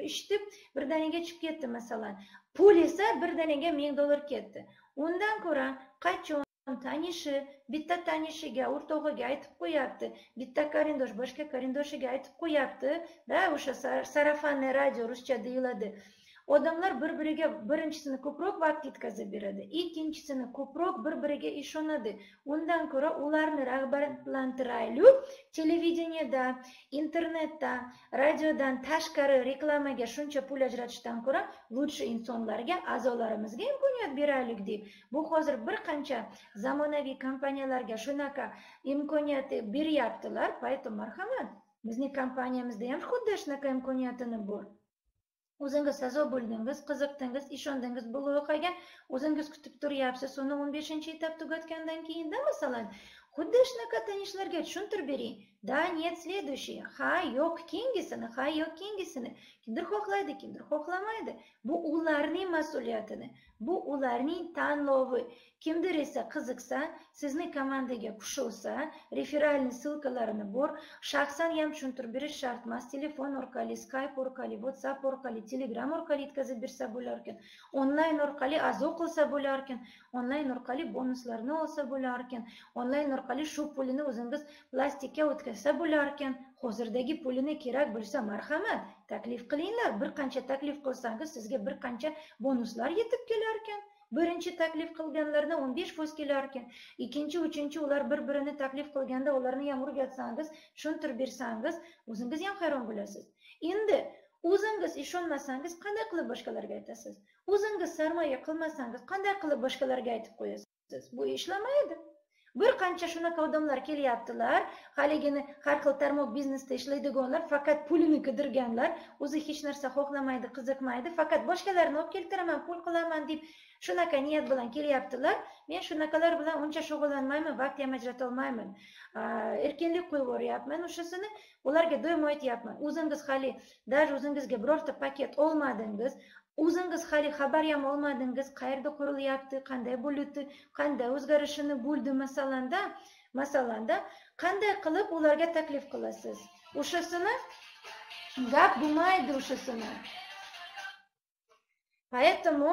S1: eshitib birdaniga chiqib ketdi masalan. Pul esa birdaniga ming dollar ketdi. Undan ko'ra qachon tanishi bitta tanishiga o'rtog'iga aytib qo'yapti bitta qarindosh boshqa qarindoshiga aytib qo'yapti da o'sha sarafanniy radio ruscha deyiladi. Odamlar bir biriga birinchisini ko'proq vaqt yetkazib beradi ikkinchisini ko'proq bir biriga ishonadi. Undan ko'ra ularni rag'batlantiraylik. Televideniyada internetda radiodan tashqari reklamaga shuncha pul ajratishdan ko'ra лучше insonlarga a'zolarimizga imkoniyat beraylik deb. Bu hozir bir qancha zamonaviy kompaniyalarga shunaqa imkoniyatni beryaptilar. Поэтому marhamat bizning kompaniyamizda ham xuddi shunaqa imkoniyatini bor. O'zingiz a'zo bo'ldingiz qiziqdingiz ishondingiz bu loyihaga o'zingiz kutib turyapsiz uni o'n beshinchi etap tugatgandan keyinda masalan xuddi shunaqa tanishlarga tushuntirib bering. Да нет следующий. Ha yo'q keyingisini ha yo'q keyingisini kimdir xohlaydi kimdir xohlamaydi. Bu ularning mas'uliyatini bu ularning tanlovi kimdir esa qiziqsa sizni komandaga qo'shilsa referalniy ссылкалаrini bor shaxsan ham tushuntirib berish shart emas telefon orqali skype orqali whatsapp orqali telegram orqali yetkazib bersa bo'lar ekan onlayn orqali a'zo qilsa bo'lar ekan onlayn orqali bonuslarni olsa bo'lar ekan onlayn orqali shu pulini o'zingiz plastikka o'tkazsa bo'larkan. Hozirdagi pulini kerak bo'lsa marhamat taklif qilinglar. Bir qancha taklif qilsangiz sizga bir qancha bonuslar yetib kelarkan birinchi taklif qilganlardan o'n besh foiz kelarkan ikkinchi uchinchi ular bir birini taklif qilganda ularni ham o'rgatsangiz tushuntirib bersangiz o'zingiz ham hayron bo'lasiz. Endi o'zingiz ishonmasangiz qanday qilib boshqalarga aytasiz? O'zingiz sarmoya qilmasangiz qanday qilib boshqalarga aytib qo'yasiz? Bu ishlamaydi bir qancha shunaqa odamlar kelyaptilar. Haligini har xil tarmoq biznesda ishlaydiganlar faqat pulini qidirganlar. O'zi hech narsa xohlamaydi qiziqmaydi. Faqat boshqalarni olib keltiraman pul qilaman deb shunaqa niyat bilan kelyaptilar. Men shunaqalar bilan uncha shug'ullanmayman vaqt ham ajratolmayman erkinlik qo'yib yuboryapman o'shasini. Ularga doim aytyapman o'zingiz hali даже o'zingizga birorta paket olmadingiz. O'zingiz hali xabar ham olmadingiz qayerda qurilyapti qanday bo'ladi qanday o'zgarishini bo'ldi masalanda masalanda qanday qilib ularga taklif qilasiz? O'shasini gap bo'lmaydi o'shasini. Поэтому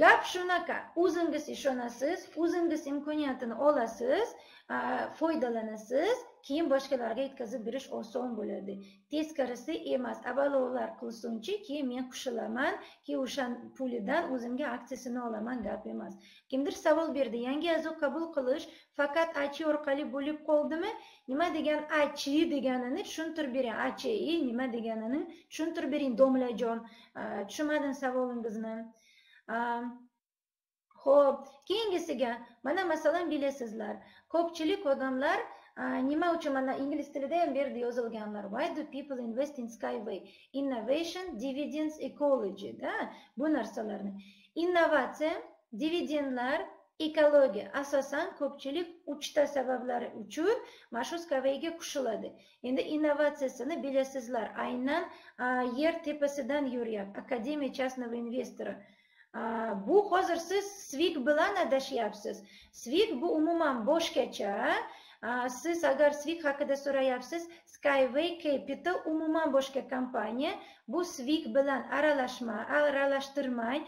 S1: gap shunaqa o'zingiz ishonasiz o'zingiz imkoniyatini olasiz foydalanasiz keyin boshqalarga yetkazib berish oson bo'ladi. Teskarisi emas avvalo ular qilsinchi keyin men qo'shilaman keyin o'sha pulidan o'zimga aksiyasini olaman gap emas. Kimdir savol berdi yangi a'zo qabul qilish faqat achi orqali bo'lib qoldimi? Nima degan achi deganini tushuntirib bering. Achi nima deganini tushuntirib bering domlajon. Tushunmadim savolingizni? Ho'p keyingisiga mana masalan bilasizlar ko'pchilik odamlar nima uchun mana ingliz tilida ham berdi yozilganlar why do people invest in skyway? Innovation dividends ecology да bu narsalarni innovatsiya dividendlar ekologiya asosan ko'pchilik uchta sabablari uchun mana shu skavayga qo'shiladi. Endi innovatsiyasini bilasizlar aynan yer tepasidan yuryapti akademiya частного investora bu hozir siz svik bilan adashyapsiz svik bu umuman boshqacha siz agar svik haqida so'rayapsiz skyway capital umuman boshqa kompaniya bu svik bilan aralashma aralashtirmang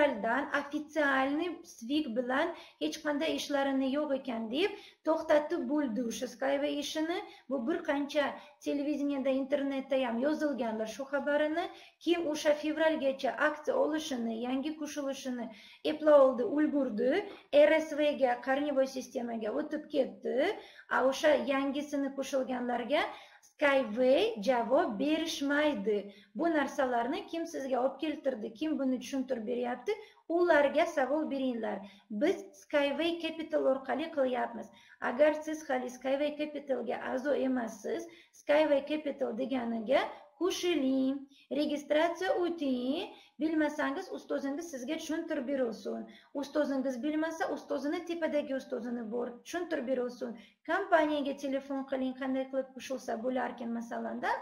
S1: fevraldan официальный svik bilan hech qanday ishlarini yo'q ekan deb to'xtatib bo'ldi o'sha skyway ishini. Bu bir qancha televideniyada internetda ham yozilganlar shu xabarini. Kim o'sha fevralgacha aksiya olishini yangi qo'shilishini eplab ulgurdi. Rsvga корневой sistemaga o'tib ketdi. A o'sha yangisini qo'shilganlarga skyway javob berishmaydi bu narsalarni kim sizga olib keltirdi kim buni tushuntirib beryapti ularga savol beringlar biz skyway capital orqali qilyapmiz agar siz hali skyway capitalga a'zo emassiz skyway capital deganiga qo'shiling registratsiya o'ting. Bilmasangiz ustozingiz sizga tushuntirib beruvsin ustozingiz bilmasa ustozini tepadagi ustozini bor tushuntirib beruvsin kompaniyaga telefon qiling qanday qilib qo'shilsa bo'larkan masalanda.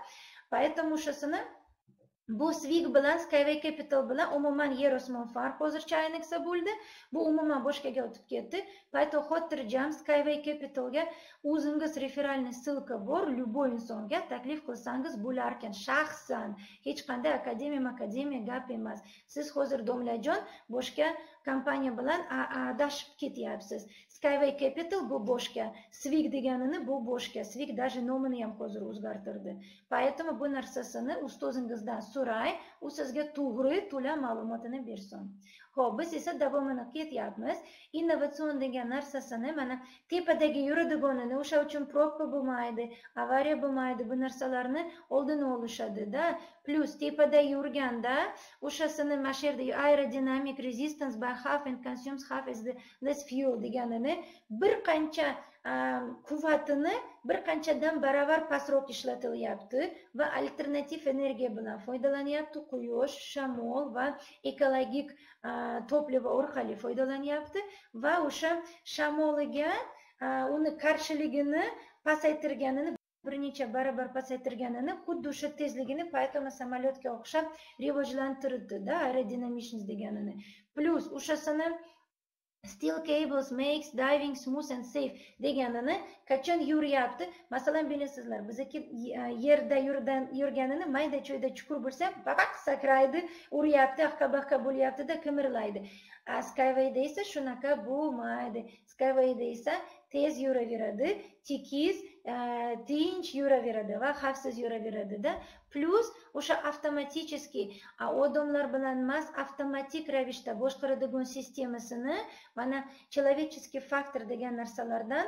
S1: Поэтому o'shasini bu svig bilan skyway capital bilan umuman yer osmon farq hozircha ayniqsa bo'ldi. Bu umuman boshqaga o'tib ketdi. Поэтому xotirjam skyway capitalga o'zingiz referalniy ссылка bor любой insonga taklif qilsangiz bo'larkan. Shaxsan hech qanday akademiya akademiya gap emas. Siz hozir domlajon boshqa kompaniya bilan adashib ketyapsiz. Skyway capital bu boshga svig deganini bu boshga svig даже nomini ham hozir o'zgartirdi. Поэтому bu narsasini ustozingizdan so'rang u sizga to'g'ri to'la ma'lumotini bersin. Ho'p biz esa davomini ketyapmiz. Innovatsion degan narsasini mana tepadagi yuradiganini o'sha uchun probka bo'lmaydi avariya bo'lmaydi bu narsalarni oldini olishadida plyus tepada yurganda o'shasini mana shu yerda aerodinamik resistance by half and consumes half as the less fuel deganini bir qancha quvvatini bir qanchadan baravar pastroq ishlatilyapti va alternativ energiya bilan foydalanyapti quyosh shamol va ekologik topливо orqali foydalanyapti va o'sha shamoliga uni qarshiligini pasaytirganini bir necha barobar pasaytirganini xuddi o'sha tezligini поэтому samolyotga o'xshab rivojlantirdida aerodinamichность deganini. Plyus o'shasini steel cables makes diving smooth and safe deganini qachon yuryapti? Masalan bilasizlar bizaki e, yerda yurdan yurganini mayda choyda chuqur bo'lsa babaq sakraydi uryapti ahqa bahqa bo'lyaptida qimirlaydi. Skywayda esa shunaqa bo'lmaydi. Skywayda esa tez yuraveradi tekis tinch yuraveradi va xavfsiz yuraveradida plyus o'sha avtomatический odamlar bilan emas avtomatik ravishda boshqaradigan sistemasini mana человеческий faktor degan narsalardan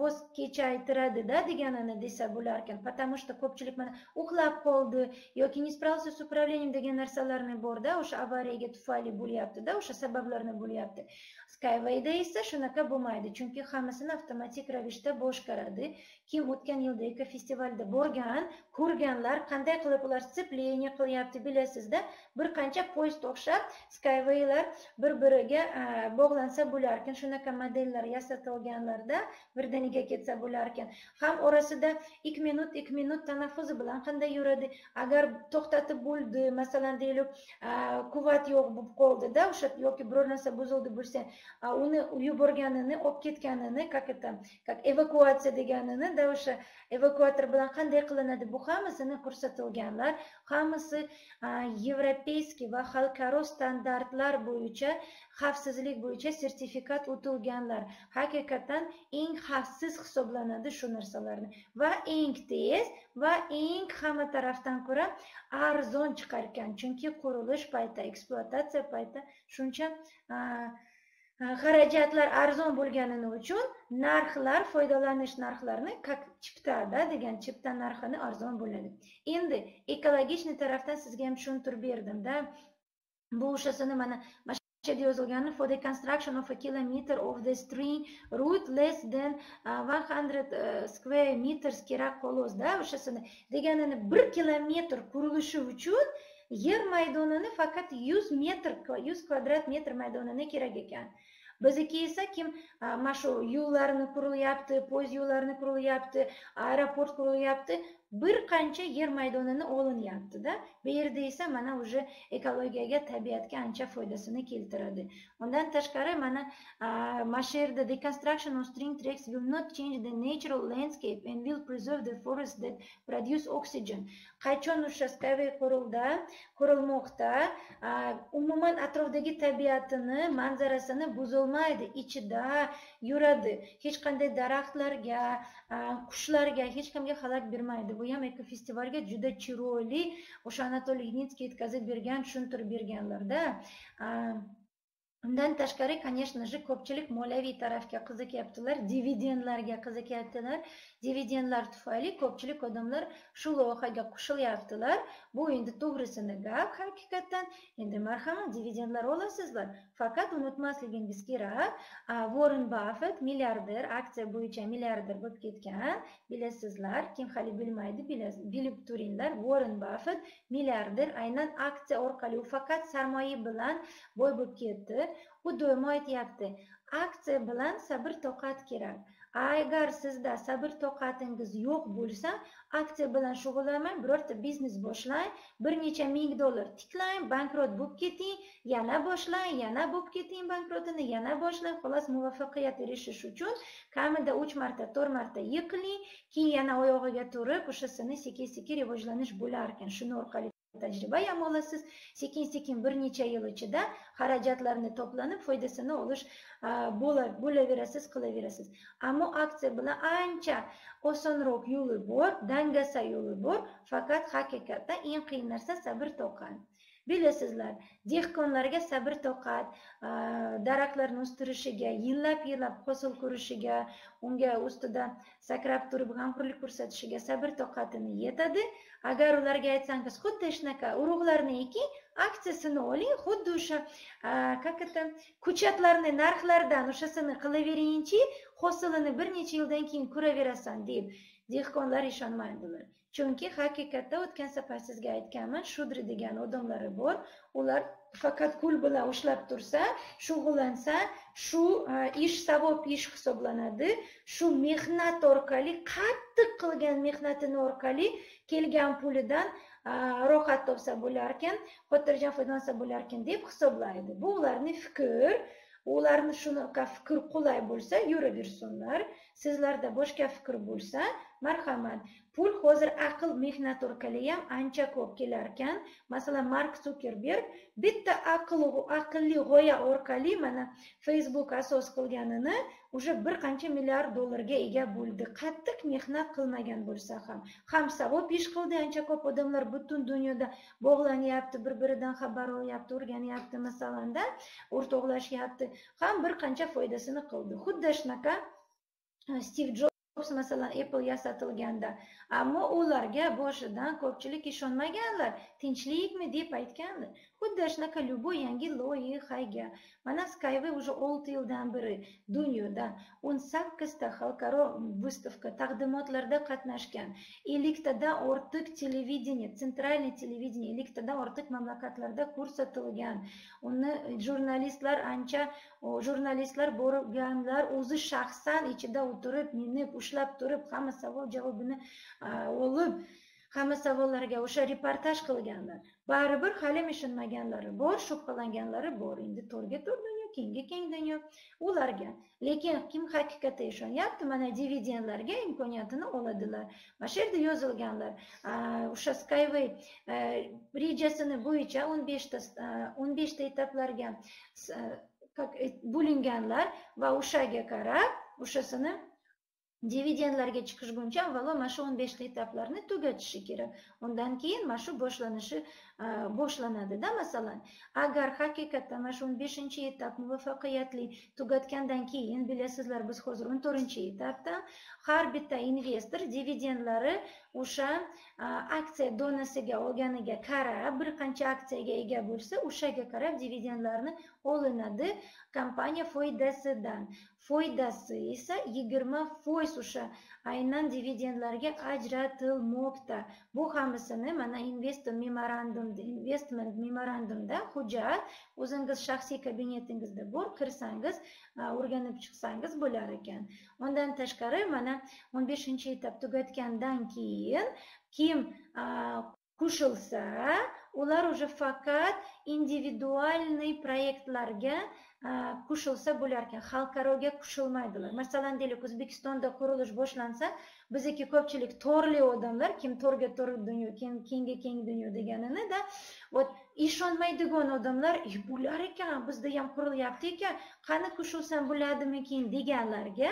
S1: voz kechaytiradida deganini desa bo'larkan потому что ko'pchilik mana uxlab qoldi yoki не справился с управлением degan narsalarni borda o'sha avariyaga tufayli bo'lyaptida o'sha sabablarni bo'lyapti skywayda esa shunaqa bo'lmaydi chunki hammasini avtomatik ravishda boshqaradi kim o'tgan yilda ekofestivalda borgan ko'rganlar qanday qilib ular сцепление qilyapti bilasizda bir qancha poyezd o'xshab skywaylar bir biriga e, bog'lansa bo'larkan shunaqa modellar yasatilganlarda birdaniga ketsa bo'larkan. Ham orasida ikki minut ikki minut tanaffusi bilan qanday yuradi? Agar to'xtatib bo'ldi masalan deylik e, quvvat yo'q bo'lib qoldida o'sha yoki biror narsa buzildi bo'lsa uni yuborganini olib ketganini как это как evakuatsiya hamda o'sha evakuator bilan qanday qilinadi? Bu hammasini ko'rsatilganlar hammasi yevropeyskiy va xalqaro standartlar bo'yicha xavfsizlik bo'yicha sertifikat o'tilganlar. Haqiqatdan eng xavfsiz hisoblanadi shu narsalarni. Va eng tez va eng hamma tarafdan ko'ra arzon chiqarkan chunki qurilish payti ekspluatatsiya payti shuncha xarajatlar arzon bo'lganini uchun narxlar foydalanish narxlarini как chiptada degan chipta narxini arzon bo'ladi. Endi ekologichniy tarafdan sizga ham tushuntirib berdimda bu o'shasini mana mana shu yerda yozilgani for the construction of a kilometer of the string route less than one hundred e, square meters kerak xolosda o'shasini deganini bir kilometr qurilishi uchun yer maydonini faqat yuz metr yuz kvadrat metr maydonini kerak ekan. Bizniki esa kim mana shu yo'llarni qurilyapti poyezd yo'llarini qurilyapti aeroport qurilyapti bir qancha yer maydonini olinyaptida. Bu yerda esa mana уже ekologiyaga tabiatga ancha foydasini keltiradi. Undan tashqari mana mana shu yerda the construction of string tracks will not change the natural landscape and will preserve the forest that produce oxygen. Qachon o'sha skyway qurildi qurilmoqda? Umuman atrofdagi tabiatini manzarasini buzilmaydi ichida yuradi. Hech qanday daraxtlarga qushlarga hech kimga xalal bermaydi. Bu ham ekofestivalga juda chiroyli o'sha anatoliy ignitsiy yetkazib bergan tushuntirib berganlarda undan tashqari конечно же ko'pchilik moliyaviy tarafga qiziqyaptilar dividendlarga qiziqyaptilar. Dividendlar tufayli ko'pchilik odamlar shu loyihaga qo'shilyaptilar. Bu endi to'g'risini gap haqiqatdan endi marhamat dividendlar olasizlar. Faqat unutmasligingiz kerak. Vorren baffet milliarder aksiya bo'yicha milliarder bo'lib ketgan. Bilasizlar kim hali bilmaydi bilib turinglar. Vorren baffet milliarder aynan aksiya orqali u faqat sarmoya bilan boy bo'lib ketdi. U doimo aytyapti aksiya bilan sabr toqat kerak. Agar sizda sabr toqatingiz yo'q bo'lsa aksiya bilan shug'ullanmang birorta biznes boshlang bir necha ming dollar tiklang bankrot bo'lib keting yana boshlang yana bo'lib keting bankrotini yana boshlang xolos muvaffaqiyat erishish uchun kamida uch marta to'rt marta yiqiling keyin yana oyog'iga turib o'shasini sekin sekin rivojlanish bo'larkan shuni orqali tajriba ham olasiz sekin sekin bir necha yil ichida xarajatlarni to'planib foydasini olish bo'laverasiz qilaverasiz. Ammo aksiya bilan ancha osonroq yo'li bor dangasa yo'li bor. Faqat haqiqatdan eng qiyin narsa sabr toqat bilasizlar dehqonlarga sabr toqat daraxtlarni o'stirishiga yillab yillab hosil ko'rishiga unga ustidan sakrab turib g'amxo'rlik ko'rsatishiga sabr toqatini yetadi. Agar ularga aytsangiz xuddi shunaqa urug'larni eking aksiyasini oling xuddi o'sha как это ko'chatlarni narxlaridan o'shasini qilaveringchi hosilini bir necha yildan keyin ko'raverasan deb dehqonlar ishonmaydilar. Chunki haqiqatda o'tgan safar sizga aytganman shudri degan odamlari bor. Ular faqat qo'l bilan ushlab tursa shug'ullansa shu e, ish savob ish hisoblanadi. Shu mehnat orqali qattiq qilgan mehnatini orqali kelgan pulidan e, rohat topsa bo'larkan xotirjam foydalansa bo'larkan deb hisoblaydi. Bu ularni fikr ularni shunaqa fikr qulay bo'lsa yuraversinlar. Sizlarda boshqa fikr bo'lsa marhamat pul hozir aql mehnat orqali ham ancha ko'p kelarkan. Masalan mark sukerberg bitta aql aqlli g'oya orqali mana facebook asos qilganini уже bir qancha milliard dollarga ega bo'ldi. Qattiq mehnat qilmagan bo'lsa ham ham savob ish qildi. Ancha ko'p odamlar butun dunyoda bog'lanyapti bir biridan xabar olyapti o'rganyapti masalanda o'rtoqlashyapti ham bir qancha foydasini qildi. Xuddi shunaqa stiv jobs masalan apple yasatilganda ammo ularga boshidan ko'pchilik ishonmaganlar. Tinchlikmi deb aytganlar. Xuddi shunaqa любой yangi loyihaga. Mana skyway уже olti yildan beri dunyoda o'n sakkizta xalqaro выставка taqdimotlarda qatnashgan. Elliktadan ortiq televideniye sentralniy televideniye elliktadan ortiq mamlakatlarda ko'rsatilgan. Uni jurnalistlar ancha jurnalistlar borganlar o'zi shaxsan ichida o'tirib minib ushlab turib hamma savol javobini olib hamma savollarga o'sha reportaj qilganlar. Baribir hali ishonmaganlari bor shubhalanganlari bor. Endi to'rga to'r dunyo kengga keng dunyo ularga. Lekin kim haqiqatda ishonyapti? Mana dividendlarga imkoniyatini oladilar. Mana shu yerda yozilganlar o'sha skyway rejasini bo'yicha o'n beshta o'n beshta etaplarga e, bo'linganlar va o'shaga qarab o'shasini dividendlarga chiqishguncha avvalo mana shu o'n beshta etaplarni tugatishi kerak. Undan keyin mana shu boshlanishi e, boshlanadida masalan agar haqiqatdan mana shu o'n beshinchi etap muvaffaqiyatli tugatgandan keyin bilasizlar biz hozir o'n to'rtinchi etapda har bitta investor dividendlari o'sha e, aksiya donasiga olganiga qarab bir qancha aksiyaga ega bo'lsa o'shaga qarab dividendlarni olinadi kompaniya foydasidan. Foydasi esa yigirma foiz o'sha aynan dividendlarga ajratilmoqda. Bu hammasini mana investor memorandumda investment memorandumda hujjat o'zingiz shaxsiy kabinetingizda bor kirsangiz o'rganib chiqsangiz bo'lar ekan. Undan tashqari mana o'n beshinchi etap tugatgandan keyin kim qo'shilsa ular уже faqat individualniy proyektlarga qo'shilsa bo'larkan xalqaroga qo'shilmaydilar masalan deylik o'zbekistonda qurilish boshlansa bizniki ko'pchilik to'rli odamlar kim to'rga to'r dunyo kim kengga keng dunyo deganinida вот ishonmaydigan odamlar bo'lar ekan bizda ham qurilyapti ekan qani qo'shilsam bo'ladimikin deganlarga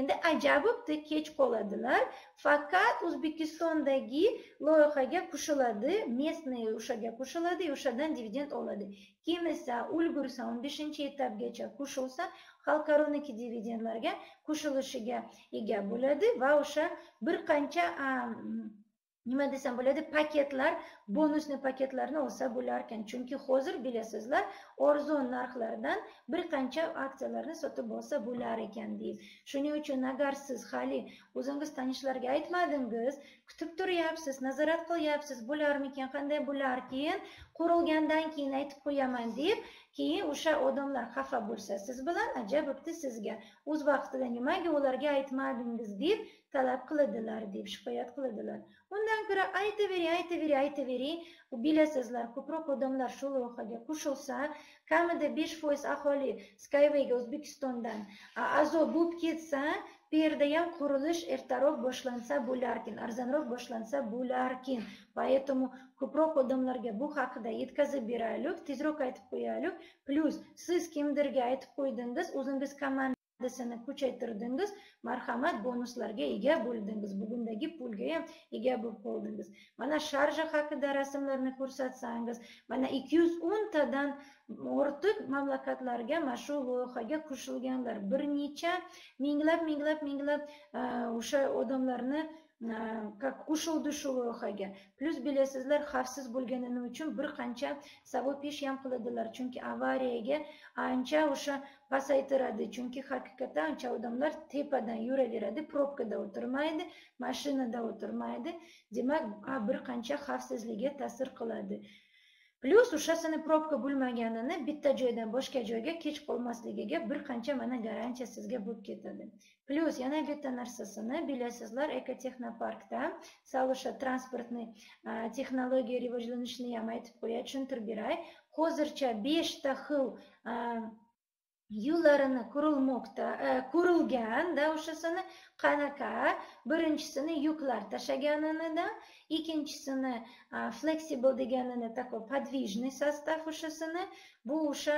S1: endi ajabibdi kech qoladilar faqat o'zbekistondagi loyihaga qo'shiladi местный o'shaga qo'shiladi o'shadan dividend oladi kim esa ulgursa o'n beshinchi etapgacha qo'shilsa xalqaroniki dividendlarga qo'shilishiga ega bo'ladi va o'sha bir qancha nima desam bo'ladi paketlar bonusni paketlarni olsa bo'lar ekan chunki hozir bilasizlar arzon narxlardan bir qancha aksiyalarni sotib olsa bo'lar ekan deydi shuning uchun agar siz hali o'zingiz tanishlarga aytmadingiz kutib turyapsiz nazorat qilyapsiz bo'larmikan qanday bo'larkin qurilgandan keyin aytib qo'yaman deb keyin o'sha odamlar xafa bo'lsa siz bilan ajab sizga o'z vaqtida nimaga ularga aytmadingiz deb talab qiladilar deb shikoyat qiladilar undan ko'ra aytavering aytavering aytavering bilasizlar ko'proq odamlar shu loyihaga qo'shilsa kamida besh foiz aholi skywayga o'zbekistondan a'zo bo'lib ketsa bu yerda ham qurilish ertaroq boshlansa bo'larkan arzonroq boshlansa bo'larkan поэтому ko'proq odamlarga bu haqida yetkazib beraylik tezroq aytib qo'yaylik. Plyus siz kimdirga aytib qo'ydingiz o'zingiz komanda foydasini kuchaytirdingiz marhamat bonuslarga ega bo'ldingiz bugundagi pulga ham ega bo'lib qoldingiz. Mana sharja haqida rasmlarni ko'rsatsangiz mana ikki yuz o'ntadan ortiq mamlakatlarga mana shu loyihaga qo'shilganlar bir necha minglab minglab minglab e, o'sha odamlarni как ushuvdi shu loyihaga plyus bilasizlar xavfsiz bo'lganini uchun bir qancha savol pesh ham qiladilar chunki avariyaga ancha o'sha pasaytiradi chunki haqiqatdan ancha odamlar tepadan yuraveradi probkada o'tirmaydi mashinada o'tirmaydi demak bir qancha xavfsizlikka ta'sir qiladi plyus o'shasini probka bo'lmaganini bitta joydan boshqa joyga kech qolmasligiga bir qancha mana garantiya sizga bo'lib ketadi plyus yana bitta narsasini bilasizlar ekotexnoparkda sal o'sha transportniy texnologiya rivojlanishini ham aytib qo'yay tushuntirib beray hozircha beshta xil yo'llarini qurilmoqda qurilgan да o'shasini qanaqa birinchisini yuklar tashlaganida ikkinchisini flexible deganini такой подвижный состав o'shasini bu o'sha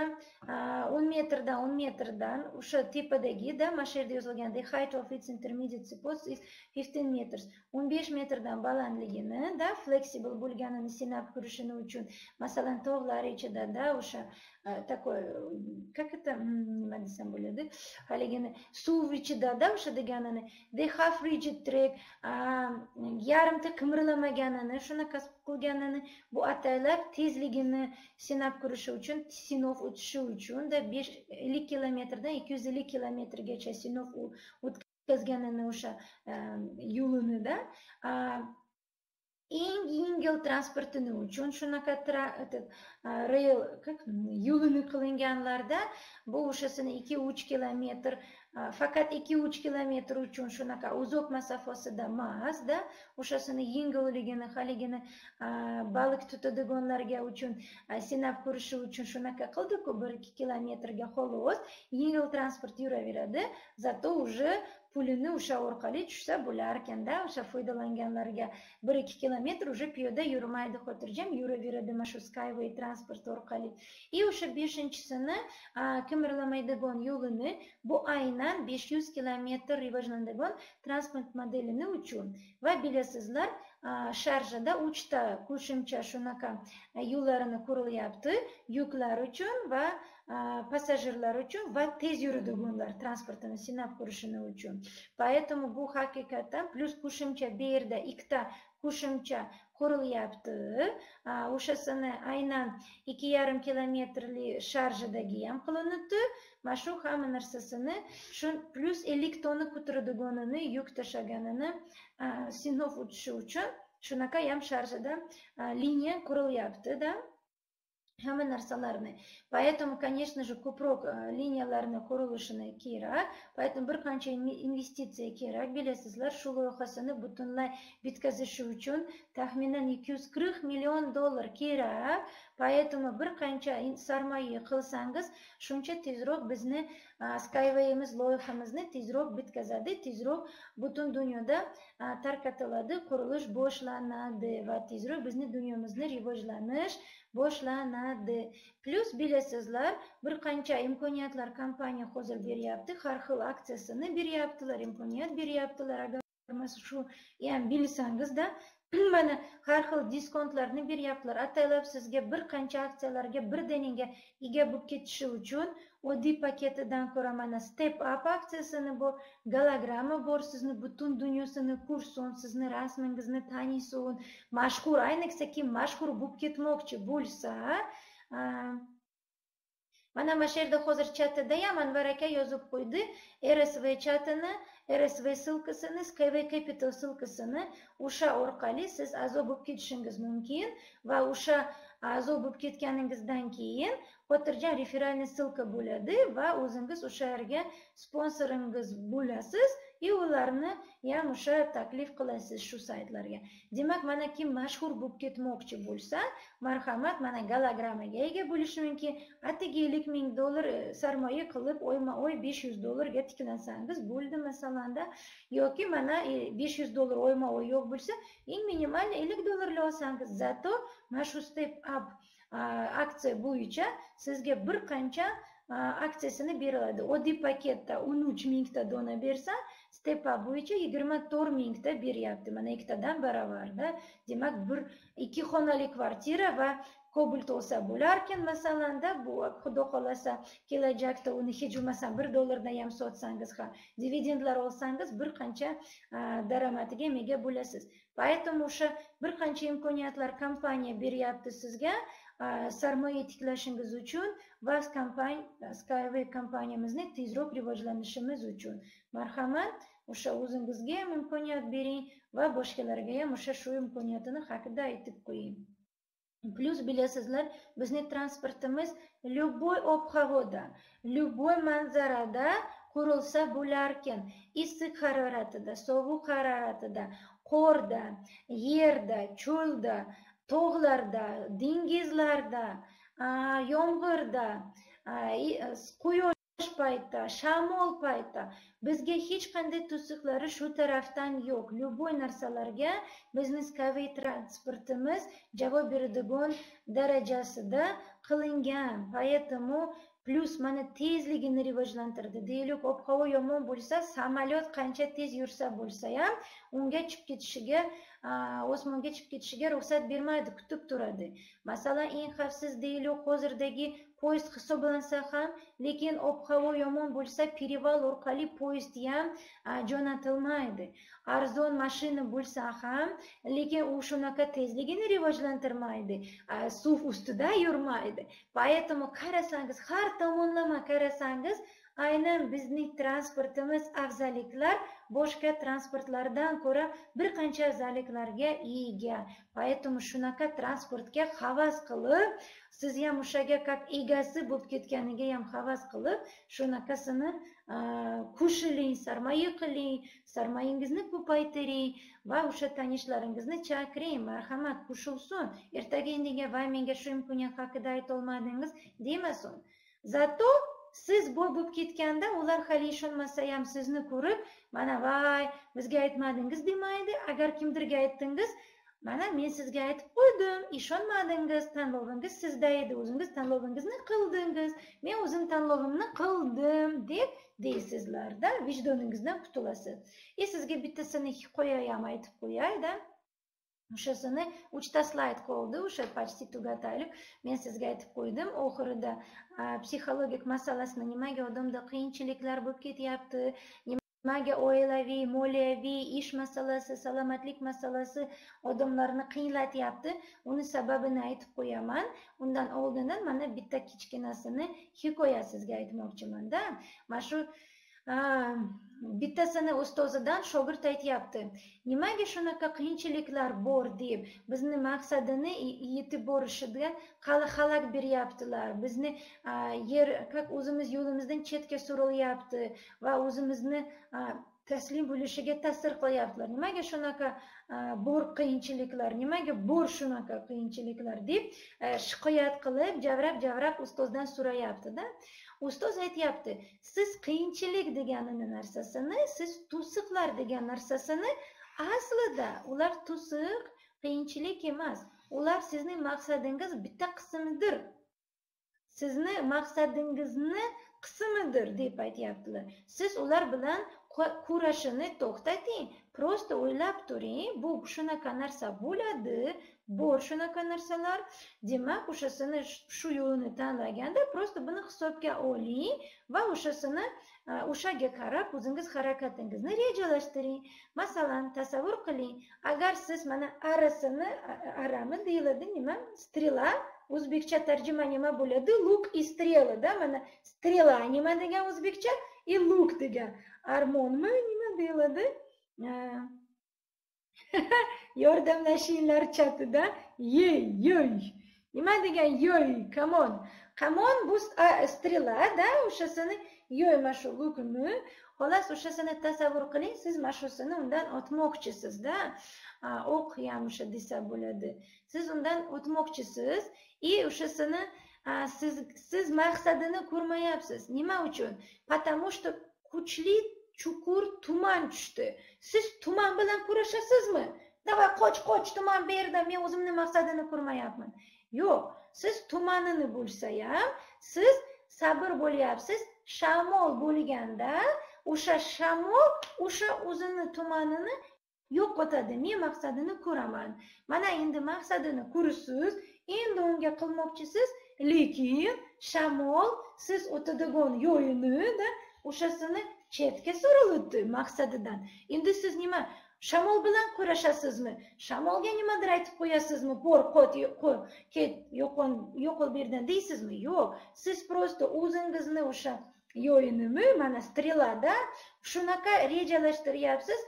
S1: o'n metrdan o'n metrdan o'sha tepadagida mana shu yerda yozilgandek height of its intermediate supports is fifteen meters. o'n besh metrdan balandligini da flexible bo'lganini sinab ko'rishini uchun masalan tog'lar ichidada o'sha такой как это nima desam bo'ladi haligini suv ichidada o'sha deganini they have rigid track yarimta qimirlamaganini shunaqa qilganini bu ataylab tezligini sinab ko'rishi uchun sinov o'tishi uchun besh ellik kilometrdan ikki yuz ellik kilometrgacha sinov o'tkazganini o'sha yo'linida eng yengil transportini uchun shunaqa rail yo'lini qilinganlarda bu o'shasini ikki uch kilometr faqat ikki uch kilometr uchun shunaqa uzoq masofasida emasda o'shasini yengilligini haligini baliq tutadiganlarga uchun sinab ko'rishi uchun shunaqa qildiku bir ikki kilometrga xolos yengil transport yuraveradi зато уже pulini o'sha orqali tushsa bo'larkanda o'sha foydalanganlarga bir ikki kilometr уже piyoda yurmaydi xotirjam yuraveradi mana shu skyway transport orqali. И o'sha beshinchisini qimirlamaydigan yo'lini bu aynan besh yuz kilometr rivojlanadigan transport modelini uchun. Va bilasizlar sharjada uchta qo'shimcha shunaqa yo'llarini qurilyapti yuklar uchun va passajirlar uchun va tez yuradiganlar transportini sinab ko'rishini uchun поэтому bu haqiqatdan plyus qo'shimcha bu yerda ikkita qo'shimcha qurilyapti o'shasini aynan ikki yarim kilometrli sharjadagi ham qilinibdi. Mana shu hamma narsasini shu plyus ellik tonna ko'taradiganini yuk tashlaganini sinov o'tishi uchun shunaqa ham sharjada liniya qurilyaptida hamma narsalarni поэтому конечно же ko'proq liniyalarni qurilishini kerak поэтому bir qancha investitsiya kerak bilasizlar shu loyihasini butunlay bitkazishi uchun taxminan ikki yuz qirq million dollar kerak поэтому bir qancha sarmoya qilsangiz shuncha tezroq bizni skywayimiz loyihamizni tezroq bitkazadi. Tezroq butun dunyoda tarqatiladi qurilish boshlanadi va tezroq bizni dunyomizni rivojlanish boshlanadi. Plyus bilasizlar bir qancha imkoniyatlar kompaniya hozir beryapti. Har xil aksiyasini beryaptilar imkoniyat beryaptilar. Agar shu ham bilsangizda mana har xil diskontlarni beryaptilar. Ataylab sizga bir qancha aksiyalarga birdaniga ega bo'lib ketishi uchun oddiy paketidan ko'ra mana step up aksiyasini bu gologramma bor sizni butun dunyosini ko'rsin sizni rasmingizni tanisin mashhur ayniqsa kim mashhur bo'lib ketmoqchi bo'lsa mana mana shu yerda hozir chatida ham anvar aka yozib qo'ydi rsv chatini rsv ссылкасini skv capital ссылкасini o'sha orqali siz a'zo bo'lib ketishingiz mumkin va o'sha a'zo bo'lib ketganingizdan keyin xotirjam referalniy ссылка bo'ladi va o'zingiz o'sha yerga sponsoringiz bo'lasiz и ularni ham o'sha taklif qilasiz shu saytlarga demak mana kim mashhur bo'lib ketmoqchi bo'lsa marhamat mana gologrammaga ega bo'lishi mumkin atigi ellik ming dollar sarmoya qilib oyma oy besh yuz dollarga tiklansangiz bo'ldi masalanda yoki mana e, besh yuz dollar oyma oy yo'q bo'lsa eng minimal ellik dollarni olsangiz зато mana shu step up aksiya bo'yicha sizga bir qancha aksiyasini beriladi oddiy paketda o'n uch mingta dona bersa stepa bo'yicha yigirma to'rt mingta beryapti. Mana ikkitadan baravarda demak bir ikki xonali kvartira va kobalt olsa bo'larkan. Masalanda bu xudo xohlasa kelajakda uni hech bo'lmasam bir dollardan ham sotsangiz ham dividendlar olsangiz bir qancha daromadiga ega bo'lasiz. Поэтому o'sha bir qancha imkoniyatlar kompaniya beryapti sizga. Sarmoya tiklashingiz uchun va skyway kompaniyamizni tezroq rivojlanishimiz uchun. Marhamat o'sha o'zingizga ham imkoniyat bering va boshqalarga ham o'sha shu imkoniyatini haqida aytib qo'ying. Plyus bilasizlar bizni transportimiz любой ob havoda любой manzarada qurilsa bo'larkan. Issiq haroratida sovuq haroratida qorda yerda cho'lda tog'larda dengizlarda yomg'irda quyosh paytida shamol paytida bizga hech qanday to'siqlari shu tarafdan yo'q. Любой narsalarga bizni skavey transportimiz javob beradigan darajasida qilingan. Поэтому plyus mana tezligini rivojlantirdi. Deylik ob havo yomon bo'lsa samolyot qancha tez yursa bo'lsa ham unga chiqib ketishiga osmonga chiqib ketishiga ruxsat bermaydi kutib turadi masalan eng xavfsiz deylik hozirdagi poyezd hisoblansa ham lekin ob havo yomon bo'lsa перевал orqali poyezd ham jo'natilmaydi arzon mashina bo'lsa ham lekin u shunaqa tezligini rivojlantirmaydi suv ustida yurmaydi поэтому qarasangiz har tomonlama qarasangiz aynan bizning transportimiz afzalliklar boshqa transportlardan ko'ra bir qancha afzalliklarga ega. Поэтому shunaqa transportga havas qilib siz ham o'shaga как egasi bo'lib ketganiga ham havas qilib shunaqasini qo'shiling sarmoya qiling sarmoyangizni ko'paytiring va o'sha tanishlaringizni chaqiring. Marhamat qo'shilsin. Ertaga indiga va menga shu imkoniyat haqida aytolmadingiz demasin. Zato siz boy bo'lib ketganda ular hali ishonmasa ham sizni ko'rib mana voy bizga aytmadingiz demaydi. Agar kimdirga aytdingiz mana men sizga aytib qo'ydim ishonmadingiz tanlovingiz sizda edi o'zingiz tanlovingizni qildingiz men o'zim tanlovimni qildim deb deysizlarda vijdoningizdan qutulasiz. E sizga bittasini hikoya ham aytib qo'yayda. O'shasini uchta slayd qoldi o'sha почти tugataylik men sizga aytib qo'ydim oxirida psixologik masalasini nimaga odamda qiyinchiliklar bo'lib ketyapti nimaga oilaviy moliyaviy ish masalasi salomatlik masalasi odamlarni qiyinlatyapti uni sababini aytib qo'yaman undan oldindan mana bitta kichkinasini hikoya sizga aytmoqchimanda mana shu bittasini ustozidan shogird aytyapti. Nimaga shunaqa qiyinchiliklar bor deb bizni maqsadini yetib borishida xalak beryaptilar. Bizni yer как o'zimiz yo'limizdan chetga surilyapti va o'zimizni taslim bo'lishiga ta'sir qilyaptilar. Nimaga shunaqa bor qiyinchiliklar nimaga bor shunaqa qiyinchiliklar deb e, shikoyat qilib javrab javrab ustozdan so'rayaptida. Ustoz aytyapti siz qiyinchilik degani narsasini siz to'siqlar degan narsasini aslida ular to'siq qiyinchilik emas. Ular sizning maqsadingiz bitta qismidir sizni maqsadingizni qismidir deb aytyaptilar. Siz ular bilan kurashini to'xtating. Просто o'ylab turing bu shunaqa narsa bo'ladi bor shunaqa narsalar demak o'shasini shu yo'lni tanlaganda просто buni hisobga oling va o'shasini o'shaga qarab o'zingiz harakatingizni rejalashtiring masalan tasavvur qiling agar siz mana arasini arami deyiladi nima strela o'zbekcha tarjima nima bo'ladi luk и strelada mana strela nima degan o'zbekcha и luk degan armonmi nima deyiladi yordamlashinglar chatida. Ye yo'y. Nima degan yo'y? Kamon kamon bu strela da o'shasini yo'y mana shu lukni xolos o'shasini tasavvur qiling siz mana shusini undan otmoqchisizda o'q ham o'sha desa bo'ladi. Siz undan o'tmoqchisiz и o'shasini siz siz maqsadini ko'rmayapsiz. Nima uchun? Потому что kuchli chuqur tuman tushdi. Siz tuman bilan kurashasizmi? Давай qoch qoch tuman bu yerda men o'zimni maqsadini ko'rmayapman yo'q siz tumanini bo'lsa ham siz sabr bo'lyapsiz shamol bo'lganda o'sha shamol o'sha o'zini tumanini yo'qotadi men maqsadini ko'raman. Mana endi maqsadini ko'rasiz endi unga qilmoqchisiz. Lekin shamol siz o'tadigan yo'lnida o'shasini chetga surilibdi maqsadidan. Endi siz nima shamol bilan kurashasizmi? Shamolga nimadir aytib qo'yasizmi? Bor qot ket yo'qol yo'qol bu yerdan deysizmi? Yo'q. Siz просто o'zingizni o'sha yo'yinimi mana strelada shunaqa rejalashtiryapsiz.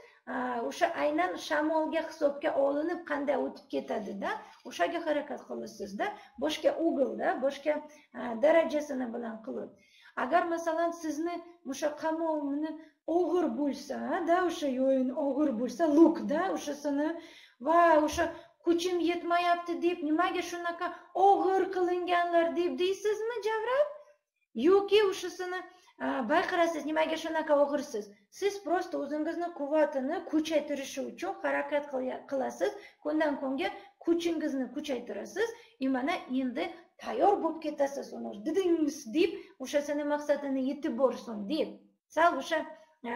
S1: O'sha aynan shamolga hisobga olinib qanday o'tib ketadida o'shaga harakat qilasizda boshqa uglda boshqa darajasini bilan qilib. Agar masalan sizni o'sha qamovni og'ir bo'lsa da o'sha yo'yin og'ir bo'lsa lukda o'shasini va o'sha kuchim yetmayapti deb nimaga shunaqa og'ir qilinganlar deb deysizmi javrab yoki o'shasini bayqarasiz nimaga shunaqa og'irsiz siz просто o'zingizni quvvatini kuchaytirishi uchun harakat qilasiz. Kundan kunga kuchingizni kuchaytirasiz. И mana endi tayyor bo'lib ketasiz uni. Didings deb o'shasini maqsadini yetib borsin deb. Sal o'sha e,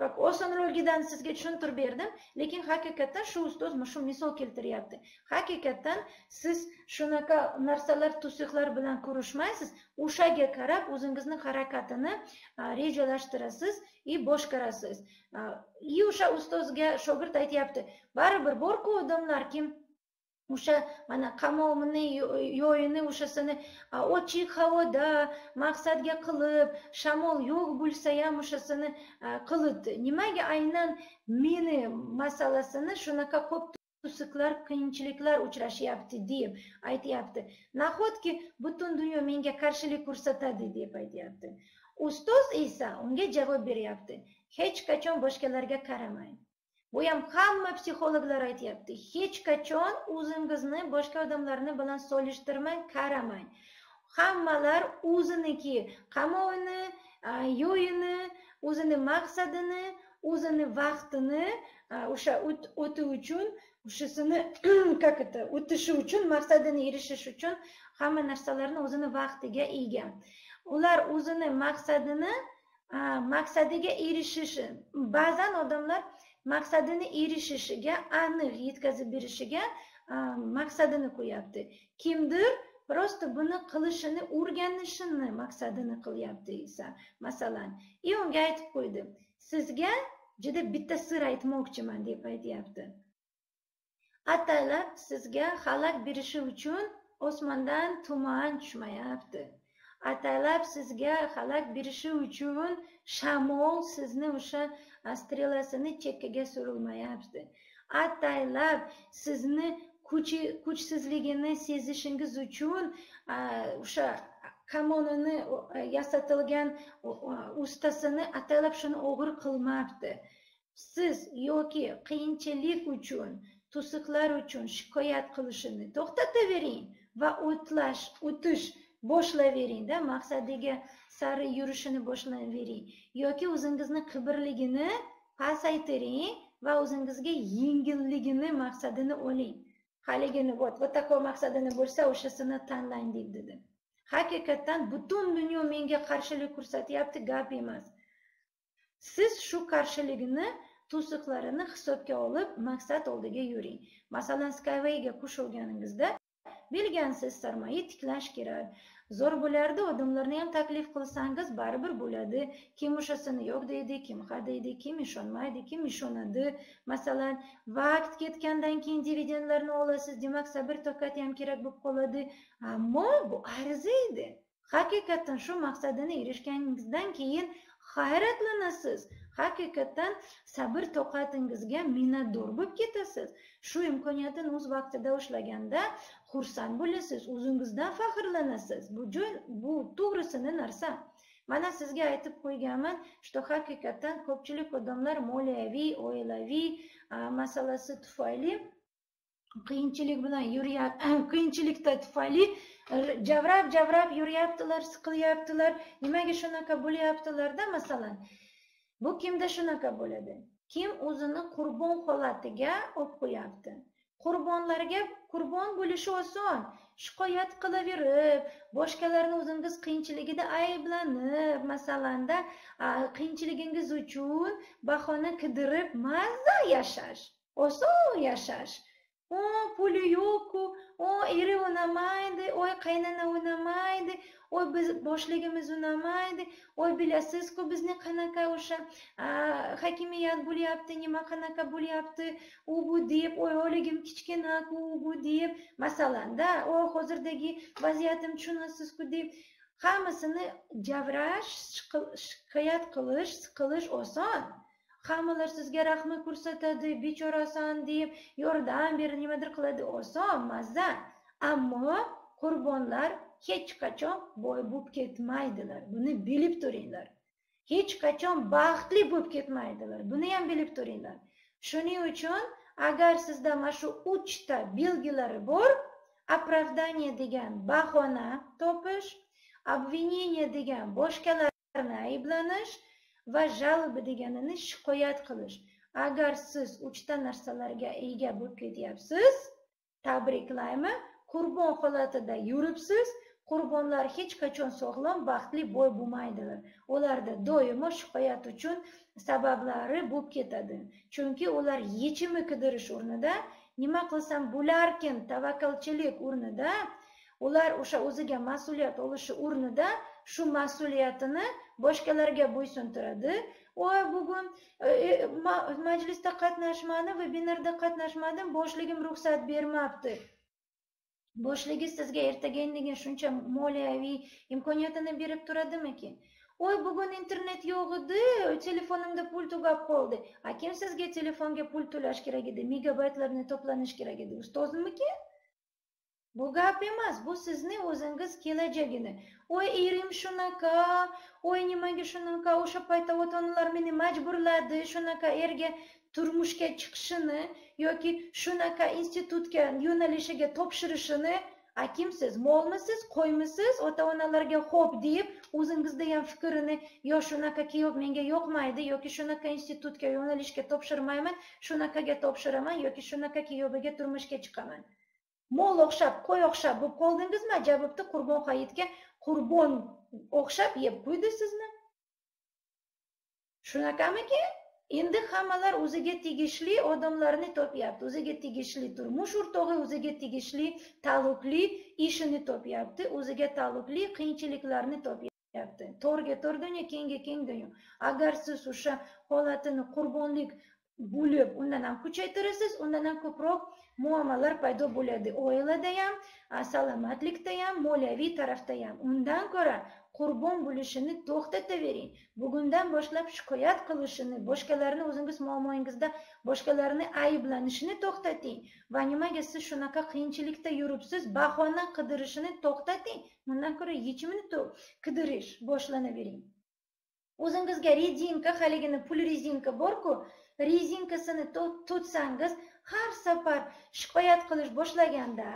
S1: как osonroqligidan sizga tushuntirib berdim lekin haqiqatdan shu ustoz shu misol keltiryapti. Haqiqatdan siz shunaqa narsalar to'siqlar bilan ko'rishmaysiz. O'shaga qarab o'zingizni harakatini e, rejalashtirasiz и boshqarasiz. E, и o'sha ustozga shogird aytyapti baribir borku odamlar kim? O'sha mana qamovini yo'yini o'shasini ochiq havoda maqsadga qilib shamol yo'q bo'lsa ham o'shasini qildi nimaga aynan meni masalasini shunaqa ko'p to'siqlar qiyinchiliklar uchrashyapti deb aytyapti nahotki butun dunyo menga qarshilik ko'rsatadi deb aytyapti ustoz esa unga javob beryapti hech qachon boshqalarga qaramang bu ham hamma psixologlar aytyapti. Hech qachon o'zingizni boshqa odamlarni bilan solishtirmang qaramang. Hammalar o'ziniki qamovini yo'yini o'zini maqsadini o'zini vaqtini o'sha o'ti uchun o'shasini как это o'tishi uchun maqsadini erishish uchun hamma narsalarni o'zini vaqtiga ega ular o'zini maqsadini maqsadiga erishishi. Ba'zan odamlar maqsadini erishishiga aniq yetkazib berishiga maqsadini qo'yapti. Kimdir просто buni qilishini o'rganishini maqsadini qilyapti esa. Masalan и unga aytib qo'ydi sizga juda bitta sir aytmoqchiman deb aytyapti. Ataylab sizga xalaq berishi uchun osmondan tuman tushmayapti. Ataylab sizga xalaq berishi uchun shamol sizni o'sha strelasini chekkaga surilmayapti ataylab sizni kuchsizligini sezishingiz uchun o'sha kamonini yasatilgan ustasini ataylab shuni o'g'ir qilmabdi siz yoki qiyinchilik uchun to'siqlar uchun shikoyat qilishini to'xtatavering va o'tlash o'tish boshlayveringda maqsadiga sari yurishini boshlayvering yoki o'zingizni qibrligini pasaytiring va o'zingizga yengilligini maqsadini oling. Haligini вот вот такой maqsadini bo'lsa o'shasini tanlang deb dedi. Haqiqatdan butun dunyo menga qarshilik ko'rsatyapti gap emas. Siz shu qarshiligini to'siqlarini hisobga olib maqsad oldiga yuring. Masalan skywayga qo'shilganingizda bilgansiz sarmoya tiklash kerak. Zo'r bo'lardi odamlarni ham taklif qilsangiz baribir bo'ladi. Kim o'shasini yo'q deydi kim ha deydi kim ishonmaydi kim ishonadi. Masalan vaqt ketgandan keyin dividendlarni olasiz demak sabr toqat ham kerak bo'lib qoladi. Ammo bu arziydi haqiqatdan shu maqsadini erishganingizdan keyin hayratlanasiz haqiqatdan sabr toqatingizga minnatdor bo'lib ketasiz. Shu imkoniyatni o'z vaqtida ushlaganda xursand bo'lasiz o'zingizdan faxrlanasiz. Bu joy bu to'g'risini narsa. Mana sizga aytib qo'yganman что haqiqatdan ko'pchilik odamlar moliyaviy oilaviy masalasi tufayli qiyinchilik bilan yuryapti qiyinchilikda tufayli javrab javrab yuryaptilar siqilyaptilar. Nimaga shunaqa bo'lyaptilarda? Masalan bu kimda shunaqa bo'ladi? Kim o'zini qurbon holatiga olib qo'yapti? Qurbonlarga qurbon bo'lishi oson. Shikoyat qilaverib boshqalarni o'zingiz qiyinchiligida ayblanib masalanda qiyinchiligingiz uchun bahona qidirib mazza yashash oson yashash. O puli yo'qku o eri unamaydi oy qaynona unamaydi oy biz boshligimiz unamaydi oy bilasizku bizni qanaqa o'sha hokimiyat bo'lyapti nima qanaqa bo'lyapti u bu deb oy oyligim kichkinaku u bu deb masalanda o hozirdagi vaziyatim tushunasizku deb hammasini javrash shikoyat qilish siqilish oson hammalar sizga rahmi ko'rsatadi bechorasan deb yordam berib nimadir qiladi. Oson mazza ammo qurbonlar hech qachon boy bo'lib ketmaydilar. Buni bilib turinglar. Hech qachon baxtli bo'lib ketmaydilar. Buni ham bilib turinglar. Shuning uchun agar sizda mana shu uchta belgilar bor оправдание degan bahona topish обвинение degan boshqalarni ayblanish va жалоба deganini shikoyat qilish. Agar siz uchta narsalarga ega bo'lib ketyapsiz tabriklayman qurbon holatida yuribsiz qurbonlar hech qachon sog'lom baxtli boy bo'lmaydilar. Ularda doimo shikoyat uchun sabablari bo'lib ketadi. Chunki ular yechimni qidirish o'rnida nima qilsam bo'larkin tavakkalchilik o'rnida ular o'sha o'ziga mas'uliyat olishi o'rnida shu mas'uliyatini boshqalarga bo'ysuntiradi. Voy bugun e, e, majlisda qatnashmadim vebinarda qatnashmadim boshligim ruxsat bermabdi. Boshligi sizga ertaga indin shuncha moliyaviy imkoniyatini berib turadimikin voy bugun internet yo'q edi telefonimda pul tugab qoldi. A kim sizga telefonga pul to'lash kerak edi megabaytlarni to'planish kerak edi ustozimikin bu gap emas bu sizni o'zingiz kelajagini. Voy erim shunaqa voy nimaga shunaqa o'sha paytda ota onalar meni majburladi shunaqa erga turmushga chiqishini yoki shunaqa institutga yo'nalishiga topshirishini a kimsiz molmisiz qo'ymisiz? Ota onalarga xo'p deb o'zingiz ham fikrini yo shunaqa kuyov menga yoqmaydi yoki shunaqa institutga yo'nalishga topshirmayman shunaqaga topshiraman yoki shunaqa kuyoviga turmushga chiqaman. Mol o'xshab qo'y o'xshab bo'lib qoldingizmi? Javobda qurbon hayitga qurbon o'xshab yeb qo'ydi sizni shunaqamiki endi hammalar o'ziga tegishli odamlarni topyapti. O'ziga tegishli turmush o'rtog'i o'ziga tegishli taalluqli ishini topyapti. O'ziga taalluqli qiyinchiliklarni topyapti. To'rga to'r dunyo kengga keng dunyo agar siz o'sha holatini qurbonlik bo'lib undan ham kuchaytirasiz undan ham ko'proq muammolar paydo bo'ladi. Oilada ham salomatlikda ham moliyaviy tarafda ham. Undan ko'ra qurbon bo'lishini to'xtatavering. Bugundan boshlab shikoyat qilishini boshqalarni o'zingiz muammoyingizda boshqalarni ayblanishini to'xtating va nimaga siz shunaqa qiyinchilikda yuribsiz bahona qidirishini to'xtating. Bundan ko'ra yechimini qidirish boshlanavering. O'zingizga rezinka haligini pul rezinka borku rezinkasini to'tsangiz har safar shikoyat qilish boshlaganda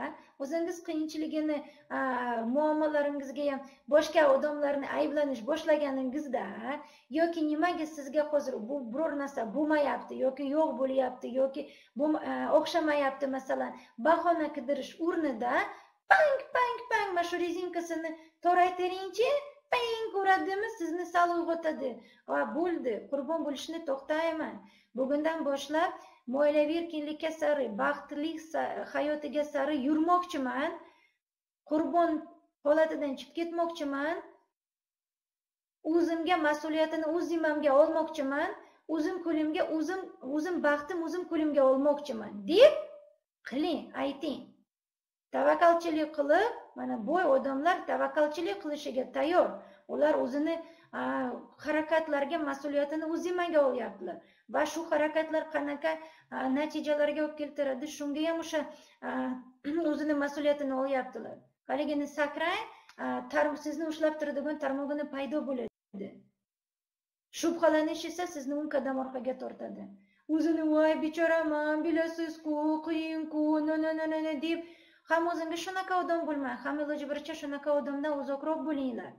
S1: o'zingiz qiyinchiligini muammolaringizga ham boshqa odamlarni ayblanish boshlaganingizda yoki nimaga sizga hozir bu biror narsa bo'lmayapti yoki yo'q bo'lyapti yoki o'xshamayapti masalan bahona qidirish o'rnida pang pang pang mana shu rezinkasini toraytiringchi ping uradimi? Sizni sal uyg'otadi. Va bo'ldi qurbon bo'lishni to'xtayman. Bugundan boshlab mo'ylaviy erkinlikka sari baxtli hayotiga sari yurmoqchiman. Qurbon holatidan chiqib ketmoqchiman. O'zimga mas'uliyatini o'z zimmamga olmoqchiman. O'zim qo'limga o'zim o'zim baxtim o'zim qo'limga olmoqchiman. Deb qiling ayting. Tavakkalchilik qilib mana boy odamlar tavakkalchilik qilishiga tayyor. Ular o'zini harakatlarga mas'uliyatini o'z zimmaga olyaptilar. Va shu harakatlar qanaqa natijalarga olib keltiradi shunga ham o'sha o'zini mas'uliyatini olyaptilar. Haligini sakrang sizni ushlab turadigan tarmog'ini paydo bo'ladi. Shubhalanish esa sizni o'n qadam orqaga tortadi. O'zini voy bechoraman bilasizku qiyinku deb ham o'zingiz shunaqa odam bo'lmang ham iloji boricha shunaqa odamdan uzoqroq bo'linglar.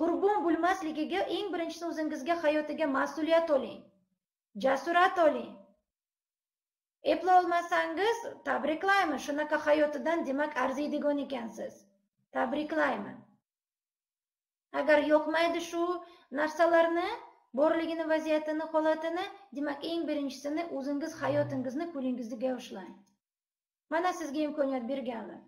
S1: Qurbon bo'lmasligiga eng birinchisi o'zingizga hayotiga mas'uliyat oling jasurat oling. Eplolmasangiz tabriklayman shunaqa hayotidan demak arziydigan ekansiz. Tabriklayman. Agar yoqmaydi shu narsalarni borligini vaziyatini holatini demak eng birinchisini o'zingiz hayotingizni qo'lingizga ushlang mana sizga imkoniyat berganlar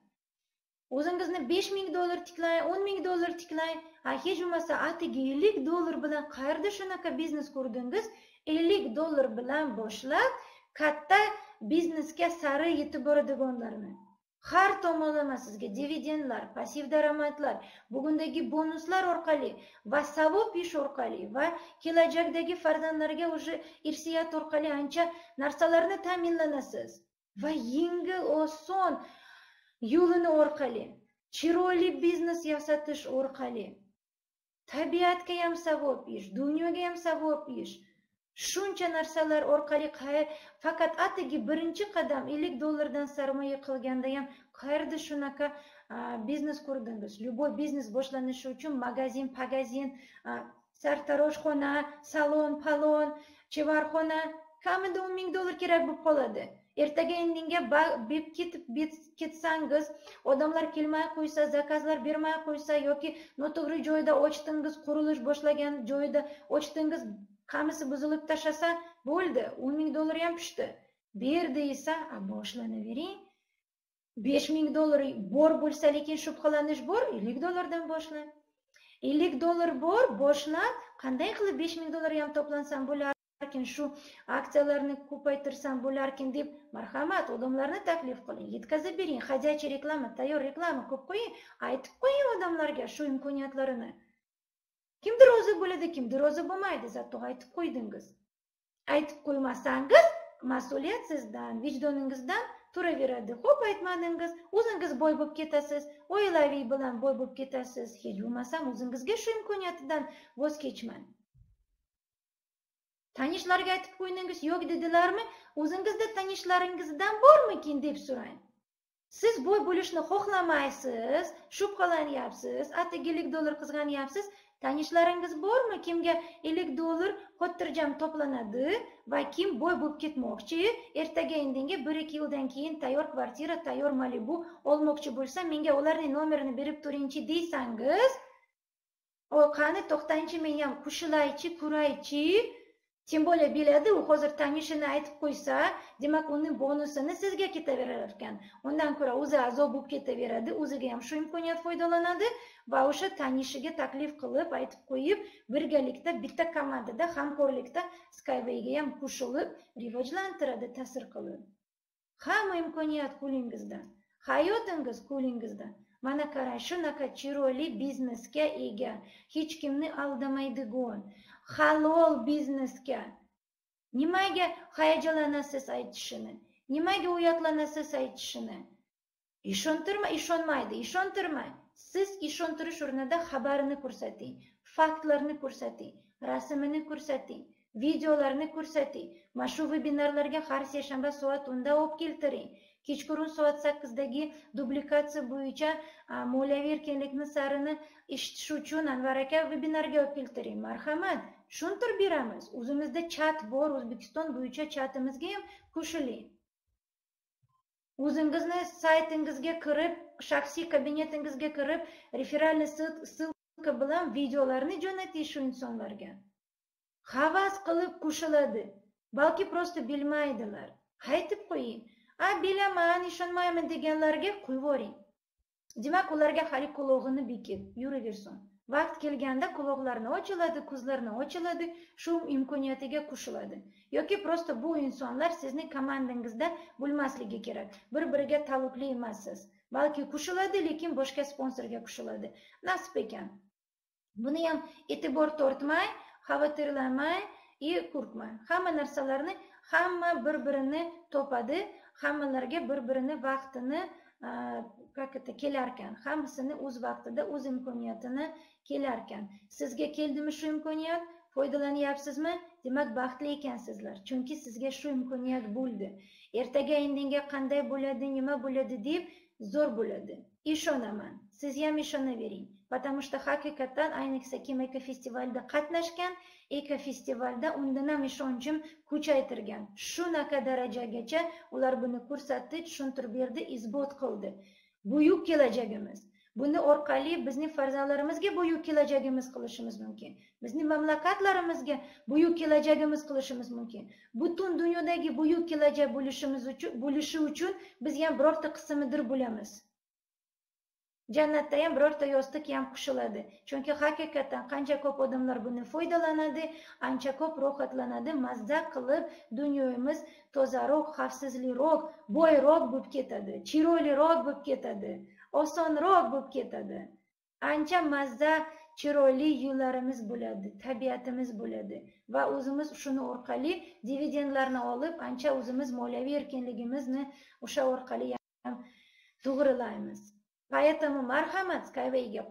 S1: o'zingizni besh ming dollar tiklang o'n ming dollar tiklang hech bo'lmasa atigi ellik dollar bilan qayerda shunaqa biznes qurdingiz ellik dollar bilan boshlab katta biznesga sari yetib boradiganlarni har tomonlama sizga dividendlar passiv daromadlar bugundagi bonuslar orqali va savob ish orqali va kelajakdagi farzandlarga уже irsiyat orqali ancha narsalarni ta'minlanasiz. Va yengil oson yo'lini orqali chiroyli biznes yasatish orqali tabiatga ham savob ish dunyoga ham savob berish shuncha narsalar orqali faqat atigi birinchi qadam ellik dollardan sarmoya qilganda ham qayerda shunaqa biznes qurdingiz любой biznes boshlanishi uchun magazin pagazin sartaroshxona salon palon chevarxona kamida o'n ming dollar kerak bo'lib qoladi. Ertaga indinga bep ketib ketsangiz odamlar kelmay qo'ysa zakazlar bermay qo'ysa yoki noto'g'ri joyda ochdingiz qurilish boshlagan joyda ochdingiz qamisi buzilib tashlasa bo'ldi o'n ming dollar ham pishdi. Ber yerda esa boshlanavering. Besh ming dollar bor bo'lsa lekin shubhalanish bor ellik dollardan boshlang ellik dollar bor boshlab qanday qilib besh ming dollar ham to'plansam bo'ladi bo'larkin shu aksiyalarni ko'paytirsam bo'larkin deb marhamat odamlarni taklif qiling yetkazib bering ходячий reklama tayyor reklama qilib qo'ying aytib qo'ying odamlarga shu imkoniyatlarini. Kimdir rozi bo'ladi kimdir rozi bo'lmaydi zato aytib qo'ydingiz. Aytib qo'ymasangiz mas'uliyat sizdan vijdoningizdan turaveradi. Ho'p aytmadingiz o'zingiz boy bo'lib ketasiz oilaviy bilan boy bo'lib ketasiz hech bo'lmasam o'zingizga shu imkoniyatidan voz kechmang. Tanishlarga aytib qo'ydingiz yo'q dedilarmi? O'zingizda tanishlaringizdan bormikin deb so'rang. Siz boy bo'lishni xohlamaysiz shubhalanyapsiz atigi dollar qizg'anyapsiz. Tanishlaringiz bormi? Kimga ellik dollar xotirjam to'planadi va kim boy bo'lib ketmoqchi? Ertaga indinga bir ikki yildan keyin tayyor kvartira tayyor malibu olmoqchi bo'lsa menga ularni nomerini berib turingchi deysangiz o qani to'xtangchi men ham qo'shilaychi ko'raychi тем более biladi u hozir tanishini aytib qo'ysa demak uni bonusini sizga ketaverar ekan undan ko'ra o'zi a'zo bo'lib ketaveradi o'ziga ham shu imkoniyat foydalanadi va o'sha tanishiga taklif qilib aytib qo'yib birgalikda bitta komandada hamkorlikda skywayga ham qo'shilib rivojlantiradi ta'sir qilib hamma imkoniyat qo'lingizda hayotingiz qo'lingizda mana qarang shunaqa chiroyli biznesga ega hech kimni aldamaydigan halol biznesga. Nimaga hayajonlanasiz aytishini nimaga uyatlanasiz aytishini? Ishontirma ishonmaydi ishontirmang siz ishontirish o'rnida xabarini ko'rsating faktlarni ko'rsating rasmini ko'rsating videolarni ko'rsating. Mana shu vebinarlarga har seshanba soat o'nda olib keltiring. Kechqurun soat sakkizdagi dublikatsiya bo'yicha moliyaviy erkinlikni sarini eshitish uchun anvar aka vebinarga olib keltiring marhamat tushuntirib beramiz. O'zimizda chat bor o'zbekiston bo'yicha chatimizga ham qo'shiling. O'zingizni saytingizga kirib shaxsiy kabinetingizga kirib referalniy ссылка bilan videolarni jo'nating shu insonlarga. Havas qilib qo'shiladi balki просто bilmaydilar. Aytib qo'ying. A bilaman ishonmayman deganlarga qo'yib yuboring. Demak ularga hali qulog'ini bekit yuraversin. Vaqt kelganda quloqlarini ochiladi ko'zlarini ochiladi shu imkoniyatiga qo'shiladi. Yoki просто bu insonlar sizni komandangizda bo'lmasligi kerak. Bir biriga taalluqli emassiz. Balki qo'shiladi lekin boshqa sponsorga qo'shiladi. Nasib ekan. Buni ham e'tibor tortmay xavotirlanmay и qo'rqmang. Hamma narsalarni hamma bir birini topadi hammalarga bir birini vaqtini как это kelarkan. Hammasini o'z vaqtida o'z imkoniyatini kelarkan. Sizga keldimi shu imkoniyat? Foydalanyapsizmi? Demak baxtli ekansizlar. Chunki sizga shu imkoniyat bo'ldi. Ertaga indinga qanday bo'ladi nima bo'ladi deb zo'r bo'ladi. Ishonaman siz ham ishonavering потому что haqiqatdan ayniqsa kim ekofestivalda qatnashgan ekofestivalda undan ham ishonchim kuchaytirgan shunaqa darajagacha ular buni ko'rsatdi tushuntirib berdi isbot qildi buyuk kelajagimiz buni orqali bizning farzandlarimizga buyuk kelajagimiz qilishimiz mumkin bizning mamlakatlarimizga buyuk kelajagimiz qilishimiz mumkin butun dunyodagi buyuk kelajak bo'lishimiz uchun bo'lishi uchun biz ham birorta qismidir bo'lamiz jannatda ham birorta yostiq ham qo'shiladi chunki haqiqatdan qancha ko'p odamlar buni foydalanadi ancha ko'p rohatlanadi. Mazza qilib dunyomiz tozaroq xavfsizliroq boyroq bo'lib ketadi chiroyliroq bo'lib ketadi osonroq bo'lib ketadi. Ancha mazza chiroyli yo'llarimiz bo'ladi tabiatimiz bo'ladi va o'zimiz shuni orqali dividendlarni olib ancha o'zimiz moliyaviy erkinligimizni o'sha orqali ham to'g'rilaymiz. Поэтому marhamat skywayga